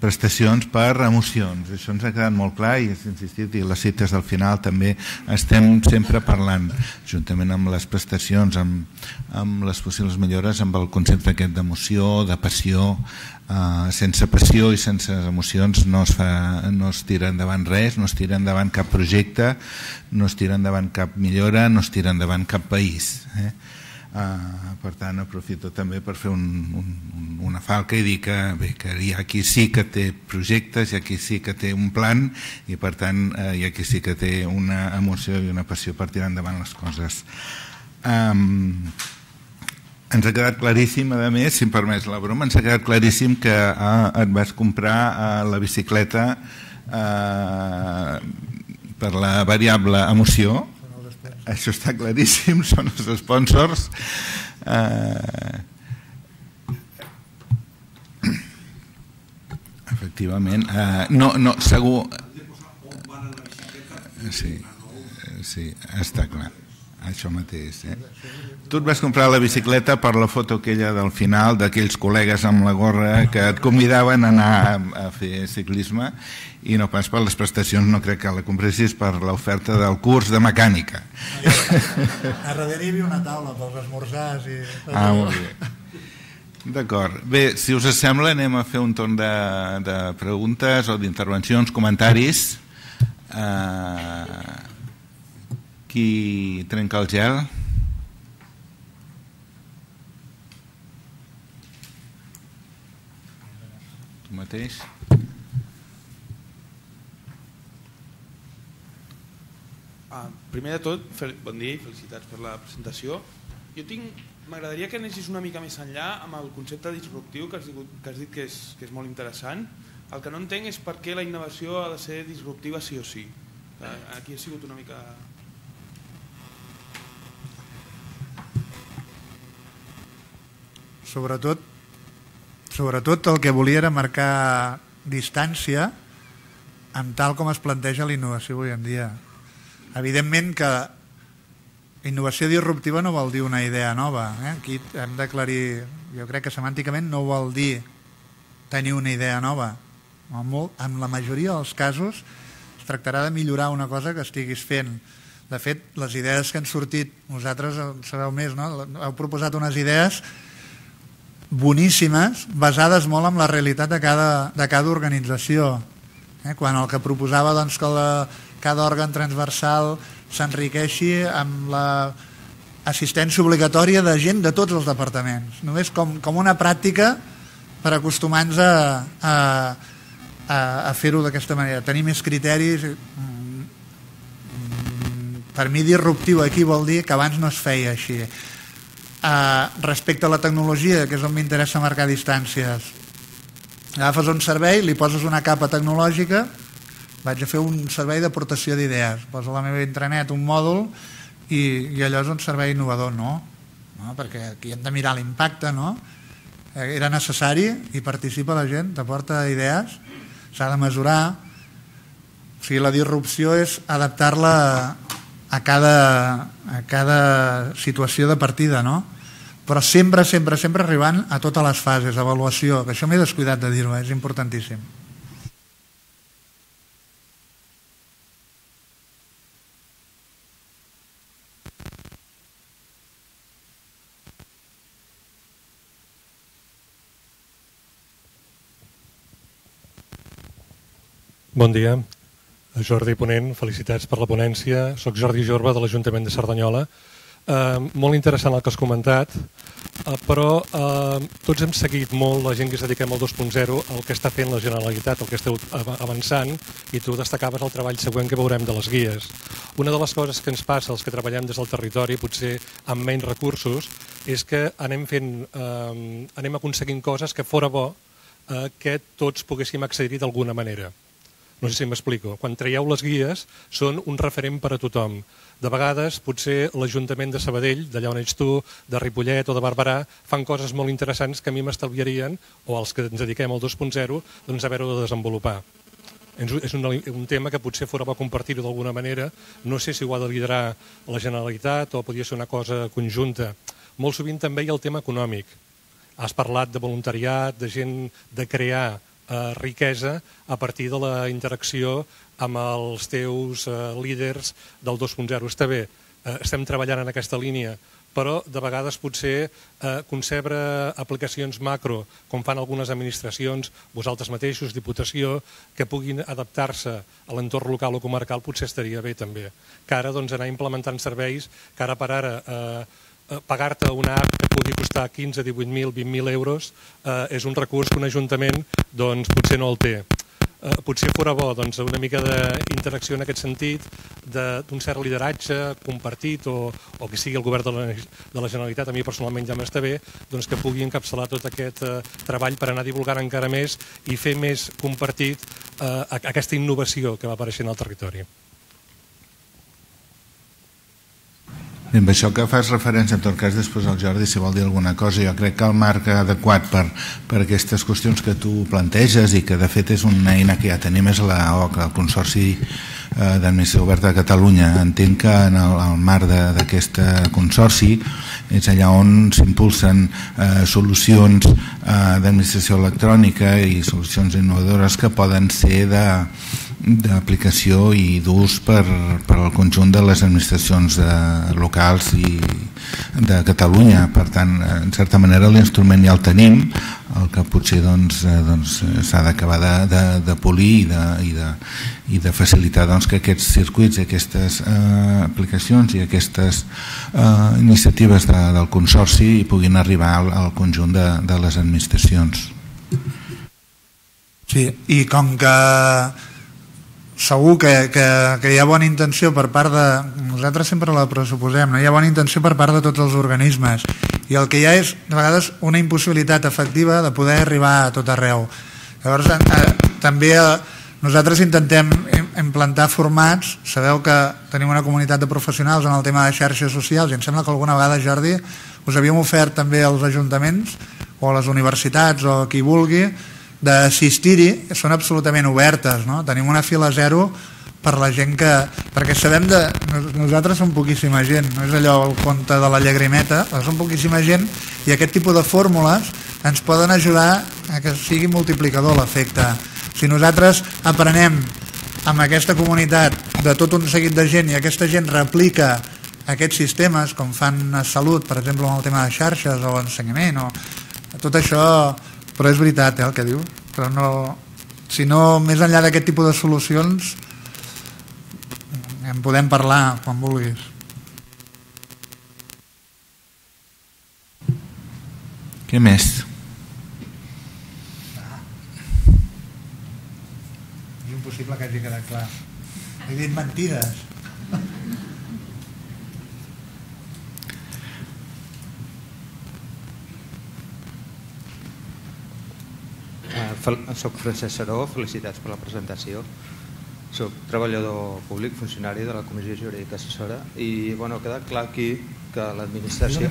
prestacions per emocions. Això ens ha quedat molt clar i has insistit, i les cites al final també estem sempre parlant, juntament amb les prestacions, amb, amb les possibles millores, amb el concepte aquest d'emoció, de passió, Uh, sense passió i sense emocions no es, fa, no es tira endavant res, no es tira endavant cap projecte, no es tira endavant cap millora, no es tira endavant cap país. Eh? Uh, per tant, aprofito també per fer un, un, una falca i dir que, bé, que hi ha qui sí que té projectes, hi ha qui sí que té un plan i per tant uh, hi ha qui sí que té una emoció i una passió per tirar endavant les coses. Um, ens ha quedat claríssim, a més, si em permets la broma, ens ha quedat claríssim que ah, et vas comprar ah, la bicicleta ah, per la variable emoció. Això està claríssim, són els sponsors. Ah, efectivament. Ah, no, no, segur... Sí, sí, està clar. Això mateix. Eh? Tu et vas comprar la bicicleta per la foto aquella del final d'aquells col·legues amb la gorra que et convidaven a anar a fer ciclisme i no pas per les prestacions, no crec que la compressis per l'oferta del curs de mecànica. A darrere hi havia una taula pels esmorzars i... Ah, molt bé. D'acord. Bé, si us sembla anem a fer un torn de, de preguntes o d'intervencions, comentaris. Uh, qui trenca el gel? mateix. Ah, primer de tot, bon dia i felicitats per la presentació. Jo tinc, m'agradaria que anessis una mica més enllà amb el concepte disruptiu que has, dit, que has dit que és, que és molt interessant. El que no entenc és per què la innovació ha de ser disruptiva sí o sí. Aquí ha sigut una mica... Sobretot Sobretot el que volia era marcar distància amb tal com es planteja la innovació avui en dia. Evidentment que innovació disruptiva no vol dir una idea nova. Eh? Aquí hem d'aclarir, jo crec que semànticament no vol dir tenir una idea nova. En, molt, en la majoria dels casos es tractarà de millorar una cosa que estiguis fent. De fet, les idees que han sortit, vosaltres sabeu més, no? heu proposat unes idees boníssimes, basades molt en la realitat de cada, de cada organització. Eh? Quan el que proposava doncs, que la, cada òrgan transversal s'enriqueixi amb la assistència obligatòria de gent de tots els departaments, només com, com una pràctica per acostumar-nos a, a, a, a fer-ho d'aquesta manera, tenir més criteris. Mm, per mi disruptiu aquí vol dir que abans no es feia així. Eh, respecte a la tecnologia, que és on m'interessa marcar distàncies, agafes un servei, li poses una capa tecnològica, vaig a fer un servei d'aportació d'idees, poso a la meva intranet un mòdul i, i allò és un servei innovador, no? no? Perquè aquí hem de mirar l'impacte, no? Eh, era necessari i participa la gent, t'aporta idees, s'ha de mesurar, o sigui, la disrupció és adaptar-la a cada, a cada situació de partida, no? però sempre, sempre, sempre arribant a totes les fases, avaluació, que això m'he descuidat de dir-ho, eh? és importantíssim. Bon dia. Jordi Ponent, felicitats per la ponència. Soc Jordi Jorba de l'Ajuntament de Cerdanyola Eh, molt interessant el que has comentat. eh, però eh, tots hem seguit molt, la gent que es dediquem al 2.0, el que està fent la Generalitat, el que esteu avançant, i tu destacaves el treball següent que veurem de les guies. Una de les coses que ens passa als que treballem des del territori, potser amb menys recursos, és que anem, fent, eh, anem aconseguint coses que fora bo eh, que tots poguéssim accedir d'alguna manera. No sé si m'explico. Quan traieu les guies, són un referent per a tothom. De vegades, potser l'Ajuntament de Sabadell, d'allà on ets tu, de Ripollet o de Barberà, fan coses molt interessants que a mi m'estalviarien, o els que ens dediquem al 2.0, doncs haver-ho de desenvolupar. És un, un tema que potser fora bo compartir-ho d'alguna manera. No sé si ho ha de liderar la Generalitat o podria ser una cosa conjunta. Molt sovint també hi ha el tema econòmic. Has parlat de voluntariat, de gent de crear eh, riquesa a partir de la interacció amb els teus eh, líders del 2.0. Està bé, eh, estem treballant en aquesta línia, però de vegades potser eh, concebre aplicacions macro, com fan algunes administracions, vosaltres mateixos, Diputació, que puguin adaptar-se a l'entorn local o comarcal, potser estaria bé també. Que ara doncs, anar implementant serveis que ara per ara eh, pagar-te una app que pugui costar 15, 18.000, 20.000 euros eh, és un recurs que un ajuntament doncs, potser no el té. Eh, potser fora bo doncs, una mica d'interacció en aquest sentit, d'un cert lideratge compartit o, o que sigui el govern de la, de la Generalitat, a mi personalment ja m'està bé, doncs, que pugui encapçalar tot aquest eh, treball per anar divulgant encara més i fer més compartit eh, aquesta innovació que va apareixent al territori. Bé, amb això que fas referència, en tot cas, després el Jordi, si vol dir alguna cosa, jo crec que el marc adequat per, per aquestes qüestions que tu planteges i que de fet és una eina que ja tenim és la OC, el Consorci eh, d'Administració Oberta de Catalunya. Entenc que en el, el marc d'aquest consorci és allà on s'impulsen eh, solucions eh, d'administració electrònica i solucions innovadores que poden ser de, d'aplicació i d'ús per, per al conjunt de les administracions de, eh, locals i de Catalunya. Per tant, en certa manera l'instrument ja el tenim, el que potser doncs, eh, doncs, s'ha d'acabar de, de, de polir i de, i de, i de facilitar doncs, que aquests circuits aquestes eh, aplicacions i aquestes eh, iniciatives de, del Consorci puguin arribar al, al conjunt de, de les administracions. Sí, i com que segur que, que, que hi ha bona intenció per part de... Nosaltres sempre la pressuposem, no? hi ha bona intenció per part de tots els organismes i el que hi ha és, de vegades, una impossibilitat efectiva de poder arribar a tot arreu. Llavors, eh, també eh, nosaltres intentem implantar formats, sabeu que tenim una comunitat de professionals en el tema de xarxes socials i em sembla que alguna vegada, Jordi, us havíem ofert també als ajuntaments o a les universitats o a qui vulgui d'assistir-hi són absolutament obertes. No? Tenim una fila zero per la gent que... Perquè sabem de... Nosaltres som poquíssima gent, no és allò el conte de la llagrimeta, però som poquíssima gent i aquest tipus de fórmules ens poden ajudar a que sigui multiplicador l'efecte. Si nosaltres aprenem amb aquesta comunitat de tot un seguit de gent i aquesta gent replica aquests sistemes, com fan a salut, per exemple, amb el tema de xarxes o ensenyament, o tot això però és veritat eh, el que diu. Però no, si no més enllà d'aquest tipus de solucions en podem parlar quan vulguis. Què més? és impossible que hagi quedat clar. He dit mentides soc Francesc Saró, felicitats per la presentació. Soc treballador públic, funcionari de la Comissió Jurídica Assessora i bueno, ha quedat clar aquí que l'administració...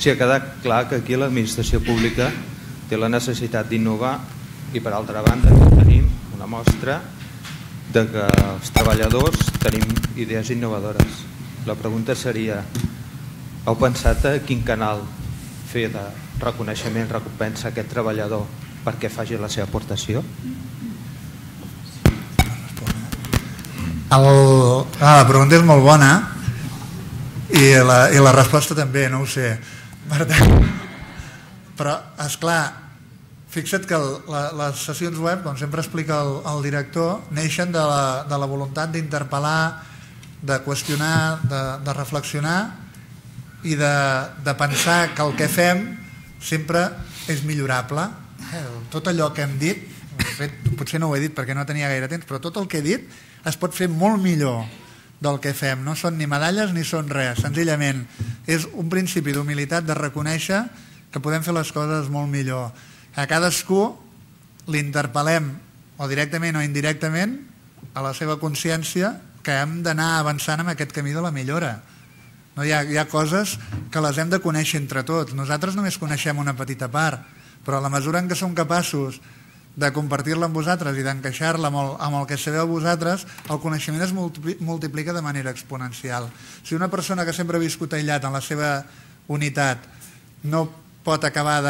Sí, ha quedat clar que aquí l'administració pública té la necessitat d'innovar i per altra banda tenim una mostra de que els treballadors tenim idees innovadores. La pregunta seria, heu pensat a quin canal fer de reconeixement, recompensa a aquest treballador perquè faci la seva aportació? El, ah, la pregunta és molt bona i la, i la resposta també, no ho sé. Per tant, però, és clar, fixa't que el, la, les sessions web, com sempre explica el, el director, neixen de la, de la voluntat d'interpel·lar, de qüestionar, de, de reflexionar i de, de pensar que el que fem sempre és millorable. Eh, tot allò que hem dit, fet, potser no ho he dit perquè no tenia gaire temps, però tot el que he dit es pot fer molt millor del que fem. No són ni medalles ni són res, senzillament és un principi d'humilitat de reconèixer que podem fer les coses molt millor. A cadascú l'interpel·lem o directament o indirectament a la seva consciència que hem d'anar avançant en aquest camí de la millora. No, hi, ha, hi ha coses que les hem de conèixer entre tots. Nosaltres només coneixem una petita part, però a la mesura en què som capaços de compartir-la amb vosaltres i d'encaixar-la amb, amb el que sabeu vosaltres, el coneixement es multiplica de manera exponencial. Si una persona que sempre ha viscut aïllat en la seva unitat no pot acabar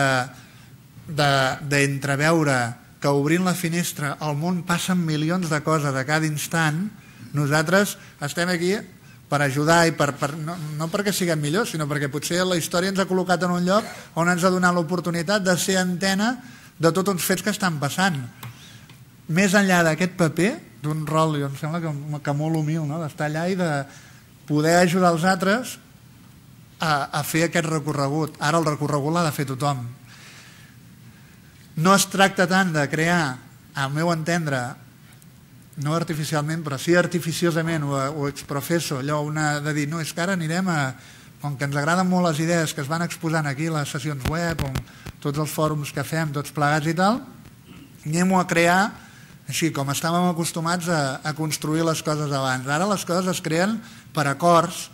d'entreveure de, de, que obrint la finestra al món passen milions de coses a cada instant, nosaltres estem aquí per ajudar i per, per, no, no perquè siguem millors, sinó perquè potser la història ens ha col·locat en un lloc on ens ha donat l'oportunitat de ser antena de tots uns fets que estan passant. Més enllà d'aquest paper, d'un rol, jo em sembla que, que molt humil, no? d'estar allà i de poder ajudar els altres a, a fer aquest recorregut. Ara el recorregut l'ha de fer tothom. No es tracta tant de crear, al meu entendre, no artificialment, però sí artificiosament o, o exprofesso, allò una, de dir, no, és que ara anirem a, com que ens agraden molt les idees que es van exposant aquí les sessions web, o tots els fòrums que fem, tots plegats i tal, anem-ho a crear així com estàvem acostumats a, a construir les coses abans. Ara les coses es creen per acords,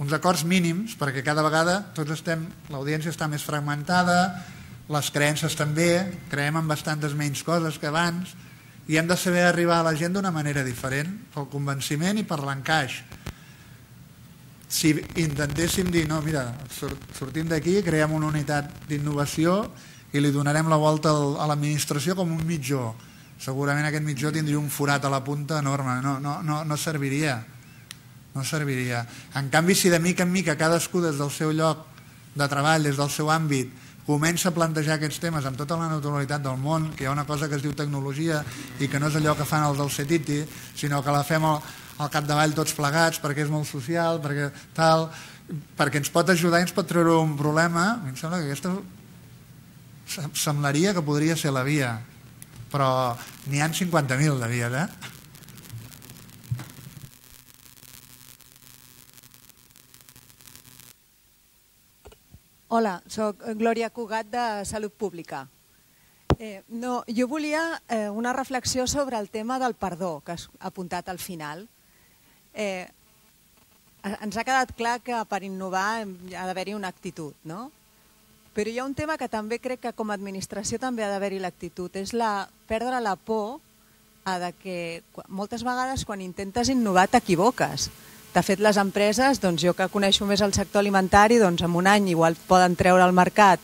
uns acords mínims, perquè cada vegada tots estem, l'audiència està més fragmentada, les creences també, creem en bastantes menys coses que abans, i hem de saber arribar a la gent d'una manera diferent, pel convenciment i per l'encaix. Si intentéssim dir, no, mira, sortim d'aquí, creem una unitat d'innovació i li donarem la volta a l'administració com un mitjó. Segurament aquest mitjó tindria un forat a la punta enorme, no, no, no, no serviria. No serviria. En canvi, si de mica en mica cadascú des del seu lloc de treball, des del seu àmbit, comença a plantejar aquests temes amb tota la naturalitat del món, que hi ha una cosa que es diu tecnologia i que no és allò que fan els del CETITI, sinó que la fem al, al capdavall tots plegats perquè és molt social, perquè tal, perquè ens pot ajudar i ens pot treure un problema, a mi em sembla que aquesta semblaria que podria ser la via, però n'hi han 50.000 de vies, eh? Hola, sóc Glòria Cugat de Salut Pública. Eh, no, jo volia eh, una reflexió sobre el tema del perdó que has apuntat al final. Eh, ens ha quedat clar que per innovar ha d'haver-hi una actitud, no? Però hi ha un tema que també crec que com a administració també ha d'haver-hi l'actitud, és la perdre la por a de que moltes vegades quan intentes innovar t'equivoques de fet, les empreses, doncs jo que coneixo més el sector alimentari, doncs en un any igual poden treure al mercat,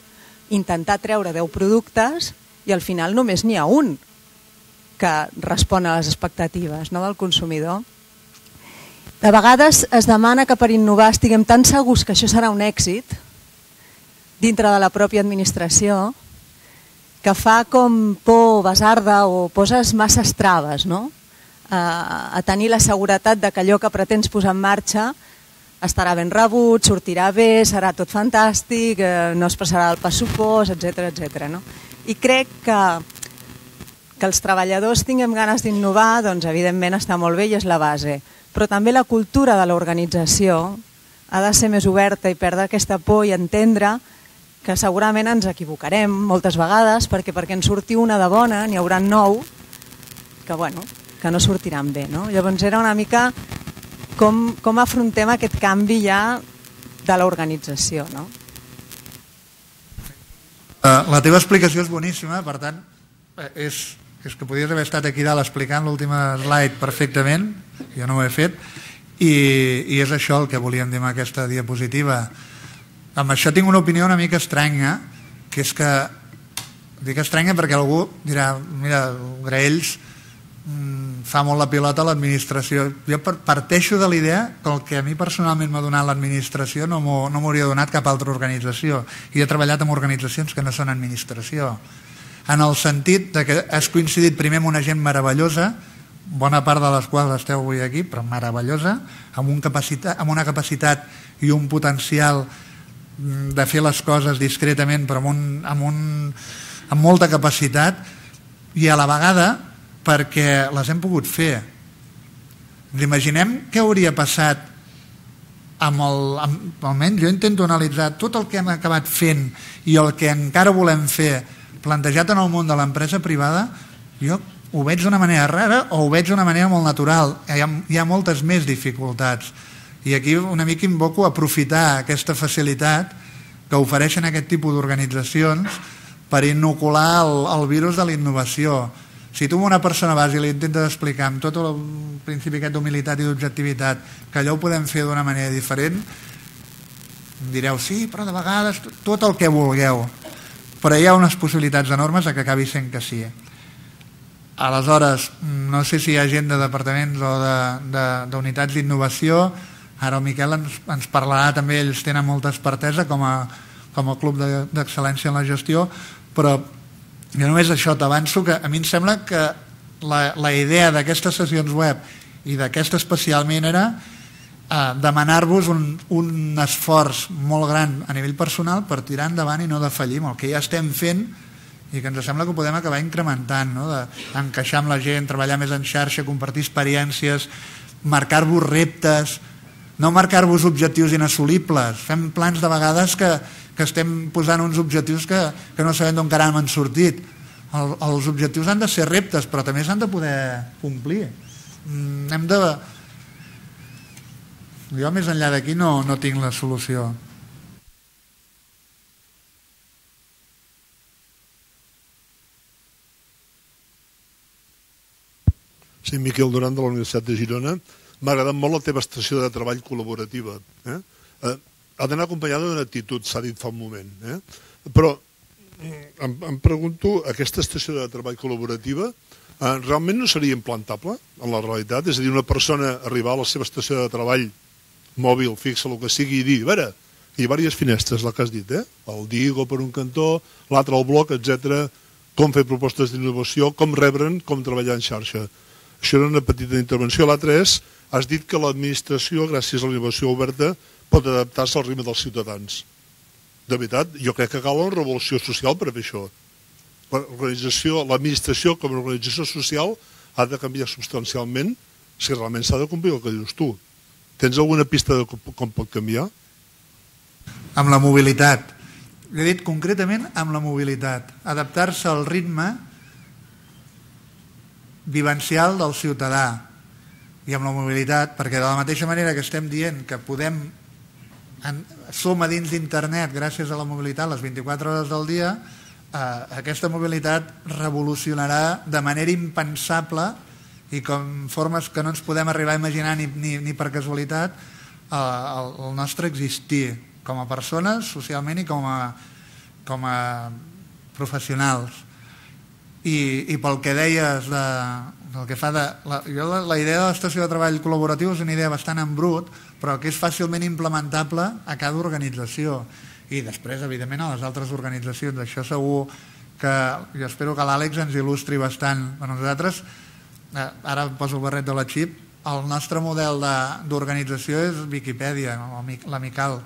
intentar treure 10 productes i al final només n'hi ha un que respon a les expectatives no, del consumidor. De vegades es demana que per innovar estiguem tan segurs que això serà un èxit dintre de la pròpia administració que fa com por basarda o poses masses traves, no? A, a tenir la seguretat de que allò que pretens posar en marxa estarà ben rebut, sortirà bé, serà tot fantàstic, eh, no es passarà el pressupost, etc etc. no? I crec que, que els treballadors tinguem ganes d'innovar, doncs evidentment està molt bé i és la base. Però també la cultura de l'organització ha de ser més oberta i perdre aquesta por i entendre que segurament ens equivocarem moltes vegades perquè perquè en surti una de bona n'hi haurà nou que, bueno, que no sortiran bé. No? Llavors era una mica com, com afrontem aquest canvi ja de l'organització. No? Uh, la teva explicació és boníssima, per tant, eh, és, és que podries haver estat aquí dalt explicant l'última slide perfectament, jo no ho he fet, i, i és això el que volíem dir amb aquesta diapositiva. Amb això tinc una opinió una mica estranya, que és que dic estranya perquè algú dirà, mira, Graells Mm, fa molt la pilota a l'administració. Jo parteixo de l'idea que el que a mi personalment m'ha donat l'administració no m'hauria no donat cap altra organització. I he treballat amb organitzacions que no són administració. En el sentit de que has coincidit primer amb una gent meravellosa, bona part de les quals esteu avui aquí, però meravellosa, amb, un capacitat, amb una capacitat i un potencial mm, de fer les coses discretament, però amb, un, amb, un, amb molta capacitat, i a la vegada perquè les hem pogut fer. Imaginem què hauria passat amb el, amb, almenys jo intento analitzar tot el que hem acabat fent i el que encara volem fer plantejat en el món de l'empresa privada, jo ho veig d'una manera rara o ho veig d'una manera molt natural. Hi ha, hi ha moltes més dificultats. I aquí una mica invoco aprofitar aquesta facilitat que ofereixen aquest tipus d'organitzacions per inocular el, el virus de la innovació. Si tu una persona vas i li intentes explicar amb tot el principi aquest d'humilitat i d'objectivitat que allò ho podem fer d'una manera diferent, direu, sí, però de vegades tot el que vulgueu. Però hi ha unes possibilitats enormes de que acabi sent que sí. Aleshores, no sé si hi ha gent de departaments o d'unitats d'innovació, ara el Miquel ens, ens parlarà també, ells tenen molta expertesa com a, com a club d'excel·lència en la gestió, però jo només això t'avanço que a mi em sembla que la, la idea d'aquestes sessions web i d'aquesta especialment era eh, demanar-vos un, un esforç molt gran a nivell personal per tirar endavant i no defallir amb el que ja estem fent i que ens sembla que ho podem acabar incrementant, no? d'encaixar amb la gent, treballar més en xarxa, compartir experiències, marcar-vos reptes, no marcar-vos objectius inassolibles. Fem plans de vegades que, que estem posant uns objectius que, que no sabem d'on caram han sortit. El, els objectius han de ser reptes, però també s'han de poder complir. Mm, hem de... Jo més enllà d'aquí no, no tinc la solució. Sí, Miquel Duran de la Universitat de Girona. M'ha agradat molt la teva estació de treball col·laborativa. Eh? Eh, ha d'anar acompanyada d'una actitud, s'ha dit fa un moment. Eh? Però em, em pregunto, aquesta estació de treball col·laborativa eh, realment no seria implantable en la realitat? És a dir, una persona arribar a la seva estació de treball mòbil, fixa, el que sigui, i dir, a veure, hi ha diverses finestres, la que has dit, eh? el Digo per un cantó, l'altre al bloc, etc. com fer propostes d'innovació, com rebre'n, com treballar en xarxa això era una petita intervenció. L'altra és, has dit que l'administració, gràcies a la innovació oberta, pot adaptar-se al ritme dels ciutadans. De veritat, jo crec que cal una revolució social per fer això. L'administració com a organització social ha de canviar substancialment si realment s'ha de complir el que dius tu. Tens alguna pista de com pot canviar? Amb la mobilitat. He dit concretament amb la mobilitat. Adaptar-se al ritme vivencial del ciutadà i amb la mobilitat, perquè de la mateixa manera que estem dient que podem en, som a dins d'internet gràcies a la mobilitat les 24 hores del dia, eh, aquesta mobilitat revolucionarà de manera impensable i com formes que no ens podem arribar a imaginar ni, ni, ni per casualitat eh, el, el nostre existir com a persones, socialment i com a, com a professionals. I, i pel que deies de, del que fa de... La, jo la, la idea de l'estació de treball col·laboratiu és una idea bastant en brut, però que és fàcilment implementable a cada organització i després, evidentment, a les altres organitzacions. Això segur que jo espero que l'Àlex ens il·lustri bastant. Per nosaltres, eh, ara poso el barret de la xip, el nostre model d'organització és Viquipèdia, l'amical,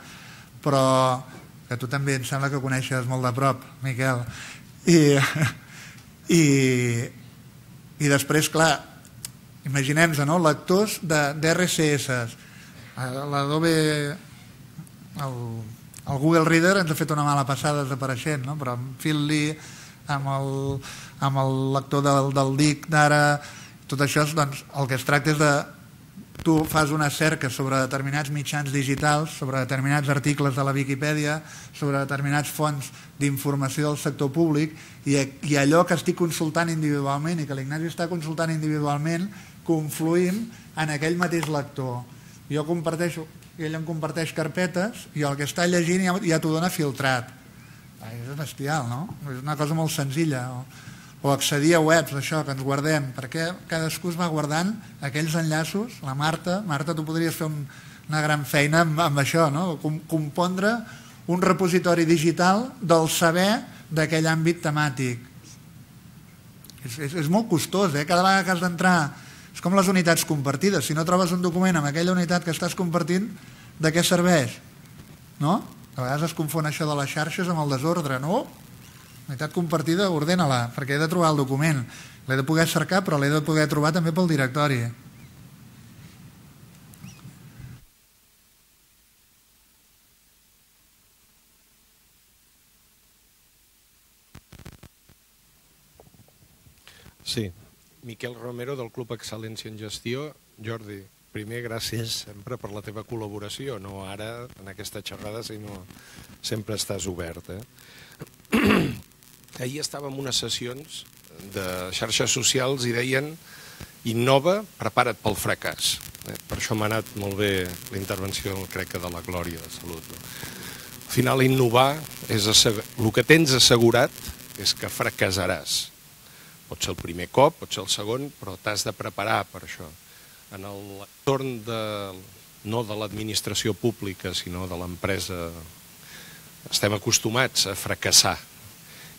però que tu també em sembla que coneixes molt de prop, Miquel. I, i, i després, clar, imaginem-nos, no? lectors d'RCS. L'Adobe, el, el Google Reader ens ha fet una mala passada desapareixent, no? però amb Feedly, amb el, amb el lector del, del DIC d'ara, tot això, doncs, el que es tracta és de tu fas una cerca sobre determinats mitjans digitals, sobre determinats articles de la Viquipèdia, sobre determinats fonts d'informació del sector públic i, i allò que estic consultant individualment i que l'Ignasi està consultant individualment confluïm en aquell mateix lector. Jo comparteixo, i ell em comparteix carpetes i el que està llegint ja, ja t'ho dona filtrat. Ai, és bestial, no? És una cosa molt senzilla. No? o accedir a webs, això, que ens guardem, perquè cadascú es va guardant aquells enllaços, la Marta, Marta, tu podries fer un, una gran feina amb, amb això, no? Com, compondre un repositori digital del saber d'aquell àmbit temàtic. És, és, és molt costós, eh? Cada vegada que has d'entrar És com les unitats compartides. Si no trobes un document amb aquella unitat que estàs compartint, de què serveix? No? A vegades es confon això de les xarxes amb el desordre. No, unitat compartida, ordena-la, perquè he de trobar el document. L'he de poder cercar, però l'he de poder trobar també pel directori. Sí, Miquel Romero del Club Excel·lència en Gestió. Jordi, primer gràcies sempre per la teva col·laboració, no ara en aquesta xerrada, sinó sempre estàs obert. Eh? Ahir estàvem en unes sessions de xarxes socials i deien innova, prepara't pel fracàs. Eh? Per això m'ha anat molt bé la intervenció, crec que de la Glòria de Salut. Al final, innovar és el que tens assegurat és que fracassaràs Pot ser el primer cop, pot ser el segon, però t'has de preparar per això. En l'entorn de, no de l'administració pública, sinó de l'empresa, estem acostumats a fracassar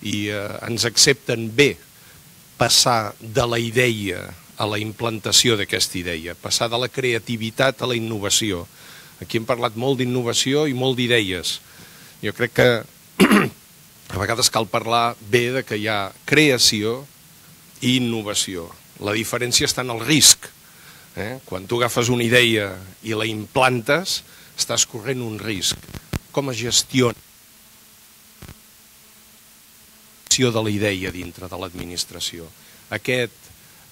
i eh, ens accepten bé passar de la idea a la implantació d'aquesta idea, passar de la creativitat a la innovació. Aquí hem parlat molt d'innovació i molt d'idees. Jo crec que a vegades cal parlar bé de que hi ha creació i innovació. La diferència està en el risc. Eh? Quan tu agafes una idea i la implantes, estàs corrent un risc. Com es gestiona de la idea dintre de l'administració? Aquest,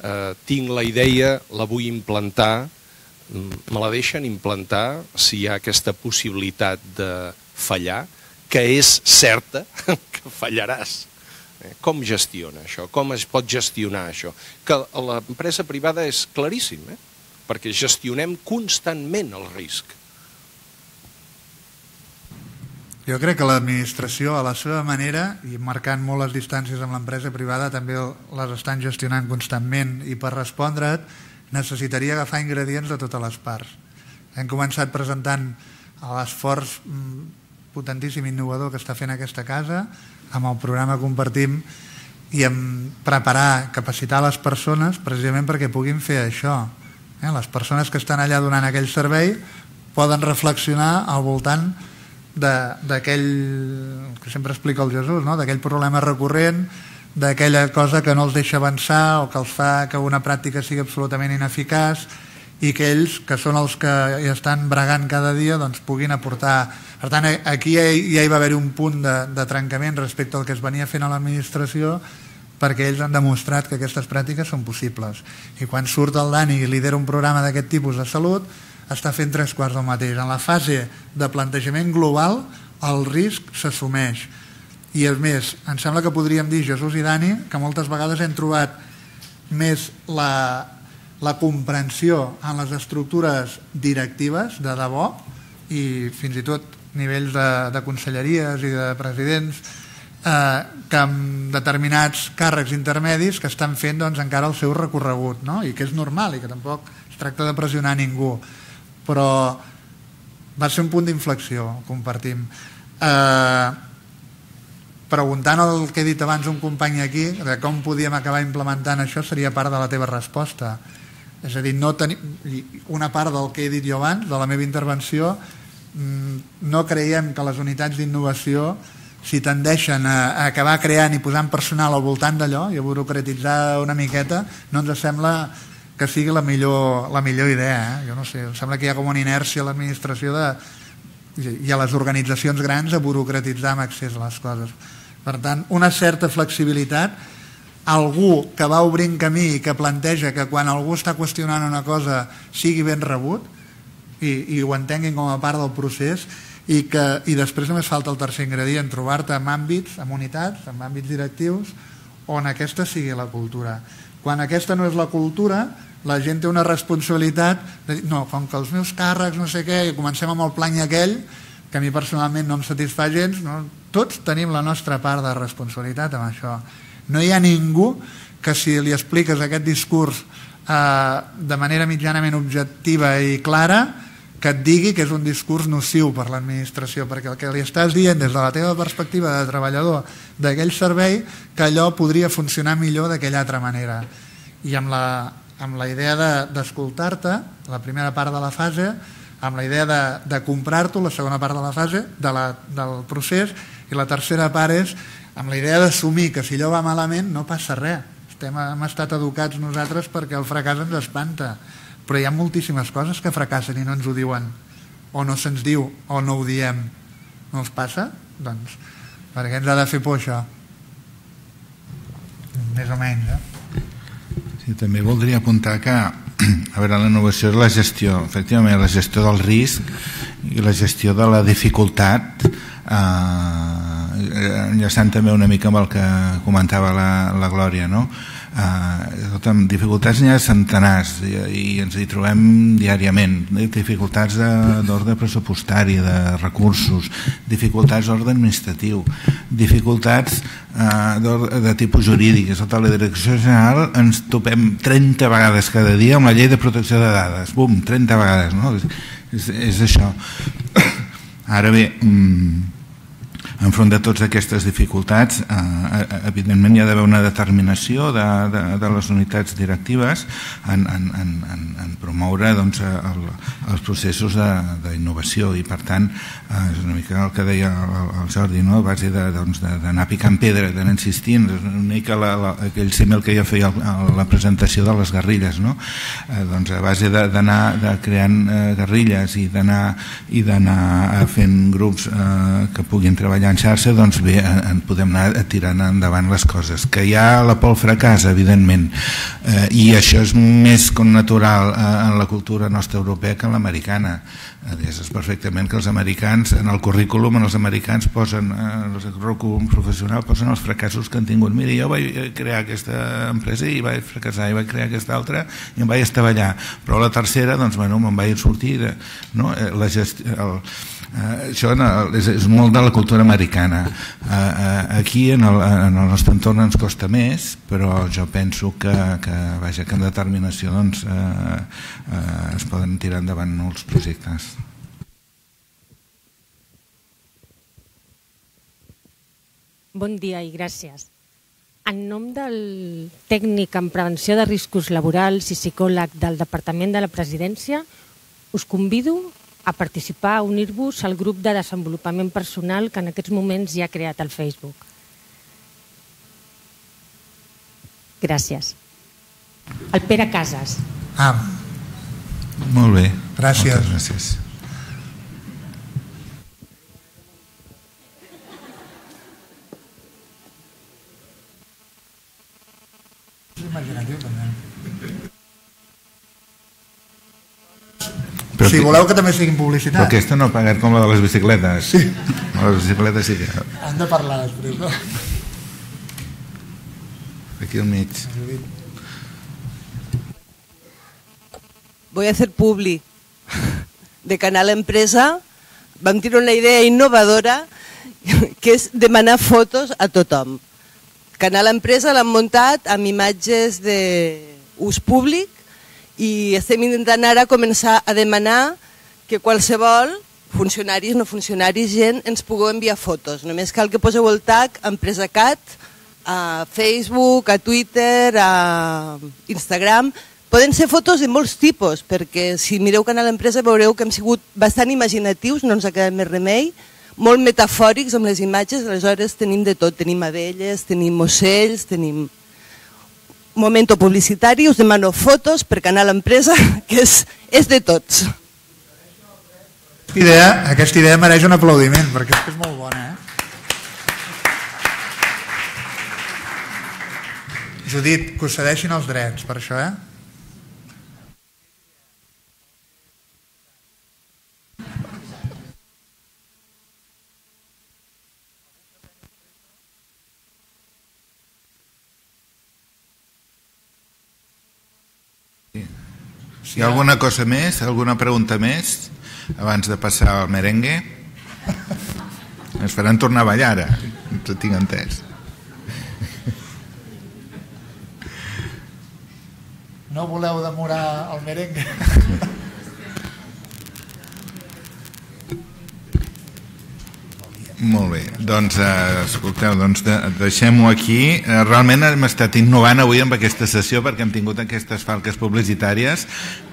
eh, tinc la idea, la vull implantar, me la deixen implantar si hi ha aquesta possibilitat de fallar, que és certa que fallaràs Eh, com gestiona això? Com es pot gestionar això? Que l'empresa privada és claríssim, eh? perquè gestionem constantment el risc. Jo crec que l'administració, a la seva manera, i marcant molt les distàncies amb l'empresa privada, també les estan gestionant constantment i per respondre't necessitaria agafar ingredients de totes les parts. Hem començat presentant l'esforç mm, potentíssim innovador que està fent aquesta casa, amb el programa Compartim i en preparar, capacitar les persones precisament perquè puguin fer això. Eh? Les persones que estan allà donant aquell servei poden reflexionar al voltant d'aquell que sempre explica el Jesús, no? d'aquell problema recurrent, d'aquella cosa que no els deixa avançar o que els fa que una pràctica sigui absolutament ineficaç i que ells, que són els que hi estan bregant cada dia, doncs puguin aportar. Per tant, aquí ja, ja hi va haver un punt de, de trencament respecte al que es venia fent a l'administració perquè ells han demostrat que aquestes pràctiques són possibles. I quan surt el Dani i lidera un programa d'aquest tipus de salut, està fent tres quarts del mateix. En la fase de plantejament global, el risc s'assumeix. I és més, em sembla que podríem dir, Jesús i Dani, que moltes vegades hem trobat més la, la comprensió en les estructures directives de debò i fins i tot nivells de, de conselleries i de presidents eh, que amb determinats càrrecs intermedis que estan fent doncs, encara el seu recorregut no? i que és normal i que tampoc es tracta de pressionar ningú. Però va ser un punt d'inflexió compartim. Eh, preguntant el que he dit abans un company aquí de com podíem acabar implementant això seria part de la teva resposta és a dir, no teni... una part del que he dit jo abans, de la meva intervenció, mm, no creiem que les unitats d'innovació si tendeixen a, acabar creant i posant personal al voltant d'allò i a burocratitzar una miqueta, no ens sembla que sigui la millor, la millor idea. Eh? Jo no sé, em sembla que hi ha com una inèrcia a l'administració de, i a les organitzacions grans a burocratitzar amb accés a les coses. Per tant, una certa flexibilitat algú que va obrint camí i que planteja que quan algú està qüestionant una cosa sigui ben rebut i, i ho entenguin com a part del procés i, que, i després només falta el tercer ingredient, trobar-te en àmbits, en unitats, en àmbits directius on aquesta sigui la cultura. Quan aquesta no és la cultura, la gent té una responsabilitat de dir, no, com que els meus càrrecs, no sé què, i comencem amb el plany aquell, que a mi personalment no em satisfà gens, no? tots tenim la nostra part de responsabilitat amb això no hi ha ningú que si li expliques aquest discurs eh, de manera mitjanament objectiva i clara que et digui que és un discurs nociu per l'administració, perquè el que li estàs dient des de la teva perspectiva de treballador d'aquell servei, que allò podria funcionar millor d'aquella altra manera. I amb la, amb la idea d'escoltar-te, de, la primera part de la fase, amb la idea de, de comprar-t'ho, la segona part de la fase, de la, del procés, i la tercera part és amb la idea d'assumir que si allò va malament no passa res. Estem, hem estat educats nosaltres perquè el fracàs ens espanta, però hi ha moltíssimes coses que fracassen i no ens ho diuen, o no se'ns diu, o no ho diem. No els passa? Doncs, per què ens ha de fer por això? Més o menys, eh? Sí, també voldria apuntar que a veure, la innovació és la gestió, efectivament, la gestió del risc i la gestió de la dificultat eh, enllaçant també una mica amb el que comentava la, la Glòria, no? eh, amb dificultats n'hi ha centenars i, i ens hi trobem diàriament dificultats d'ordre pressupostari de recursos, dificultats d'ordre administratiu dificultats eh, de tipus jurídic sota la direcció general ens topem 30 vegades cada dia amb la llei de protecció de dades bum, 30 vegades no? és, és això ara bé mmm, enfront de totes aquestes dificultats, eh, eh, evidentment hi ha d'haver una determinació de, de, de les unitats directives en, en, en, en promoure doncs, el, els processos d'innovació i per tant eh, és una mica el que deia el, el Jordi, no? a base d'anar doncs, picant pedra, d'anar insistint, una mica la, la, aquell símil que ja feia la presentació de les guerrilles, no? eh, doncs a base d'anar creant eh, guerrilles i d'anar i d'anar fent grups eh, que puguin treballar en xarxa, doncs bé, en podem anar tirant endavant les coses. Que hi ha la por al fracàs, evidentment, eh, i això és més con natural eh, en la cultura nostra europea que en l'americana. Eh, és perfectament que els americans, en el currículum, en els americans posen, eh, en el currículum professional, posen els fracassos que han tingut. Mira, jo vaig crear aquesta empresa i vaig fracassar, i vaig crear aquesta altra i em vaig estavellar. Però la tercera, doncs, bueno, me'n vaig sortir. De, no? Eh, la gestió, el, Uh, això és, és molt de la cultura americana uh, uh, aquí en el, en el nostre entorn ens costa més però jo penso que, que, vaja, que amb determinació doncs, uh, uh, es poden tirar endavant molts projectes Bon dia i gràcies. En nom del tècnic en prevenció de riscos laborals i psicòleg del Departament de la Presidència, us convido a participar, a unir-vos al grup de desenvolupament personal que en aquests moments ja ha creat el Facebook. Gràcies. El Pere Casas. Ah. Molt bé. Gràcies. Moltes gràcies. imaginatiu Però si voleu que també siguin publicitat. Però aquesta no ha pagat com la de les bicicletes. Sí. Les bicicletes sí que... Han de parlar després, no? Aquí al mig. Voy a hacer publi. De Canal Empresa vam tenir una idea innovadora que és demanar fotos a tothom. Canal Empresa l'han muntat amb imatges d'ús públic i estem intentant ara començar a demanar que qualsevol, funcionaris, no funcionaris, gent, ens pugueu enviar fotos. Només cal que poseu el tag EmpresaCat a Facebook, a Twitter, a Instagram. Poden ser fotos de molts tipus, perquè si mireu Canal Empresa veureu que hem sigut bastant imaginatius, no ens ha quedat més remei, molt metafòrics amb les imatges, aleshores tenim de tot, tenim abelles, tenim ocells, tenim momento publicitari, us demano fotos per Canal Empresa, que és, és de tots. Aquesta idea, aquesta idea mereix un aplaudiment, perquè és, que és molt bona. Eh? Judit, que us cedeixin els drets per això, eh? Si hi ha alguna cosa més, alguna pregunta més, abans de passar al merengue? Es faran tornar a ballar ara, ens tinc entès. No voleu demorar el merengue? Molt bé, doncs eh, escolteu, doncs de, deixem-ho aquí. Eh, realment hem estat innovant avui amb aquesta sessió perquè hem tingut aquestes falques publicitàries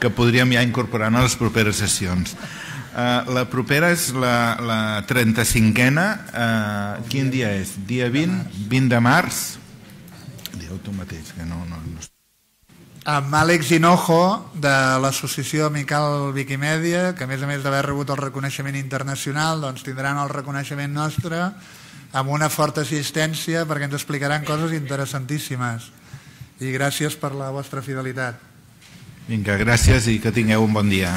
que podríem ja incorporar en les properes sessions. Eh, la propera és la, la 35ena. Eh, quin dia és? Dia 20? 20 de març? Dieu tu mateix, que no... no, no amb Àlex Hinojo de l'associació Amical Wikimedia que a més a més d'haver rebut el reconeixement internacional doncs tindran el reconeixement nostre amb una forta assistència perquè ens explicaran coses interessantíssimes. I gràcies per la vostra fidelitat. Vinga, gràcies i que tingueu un bon dia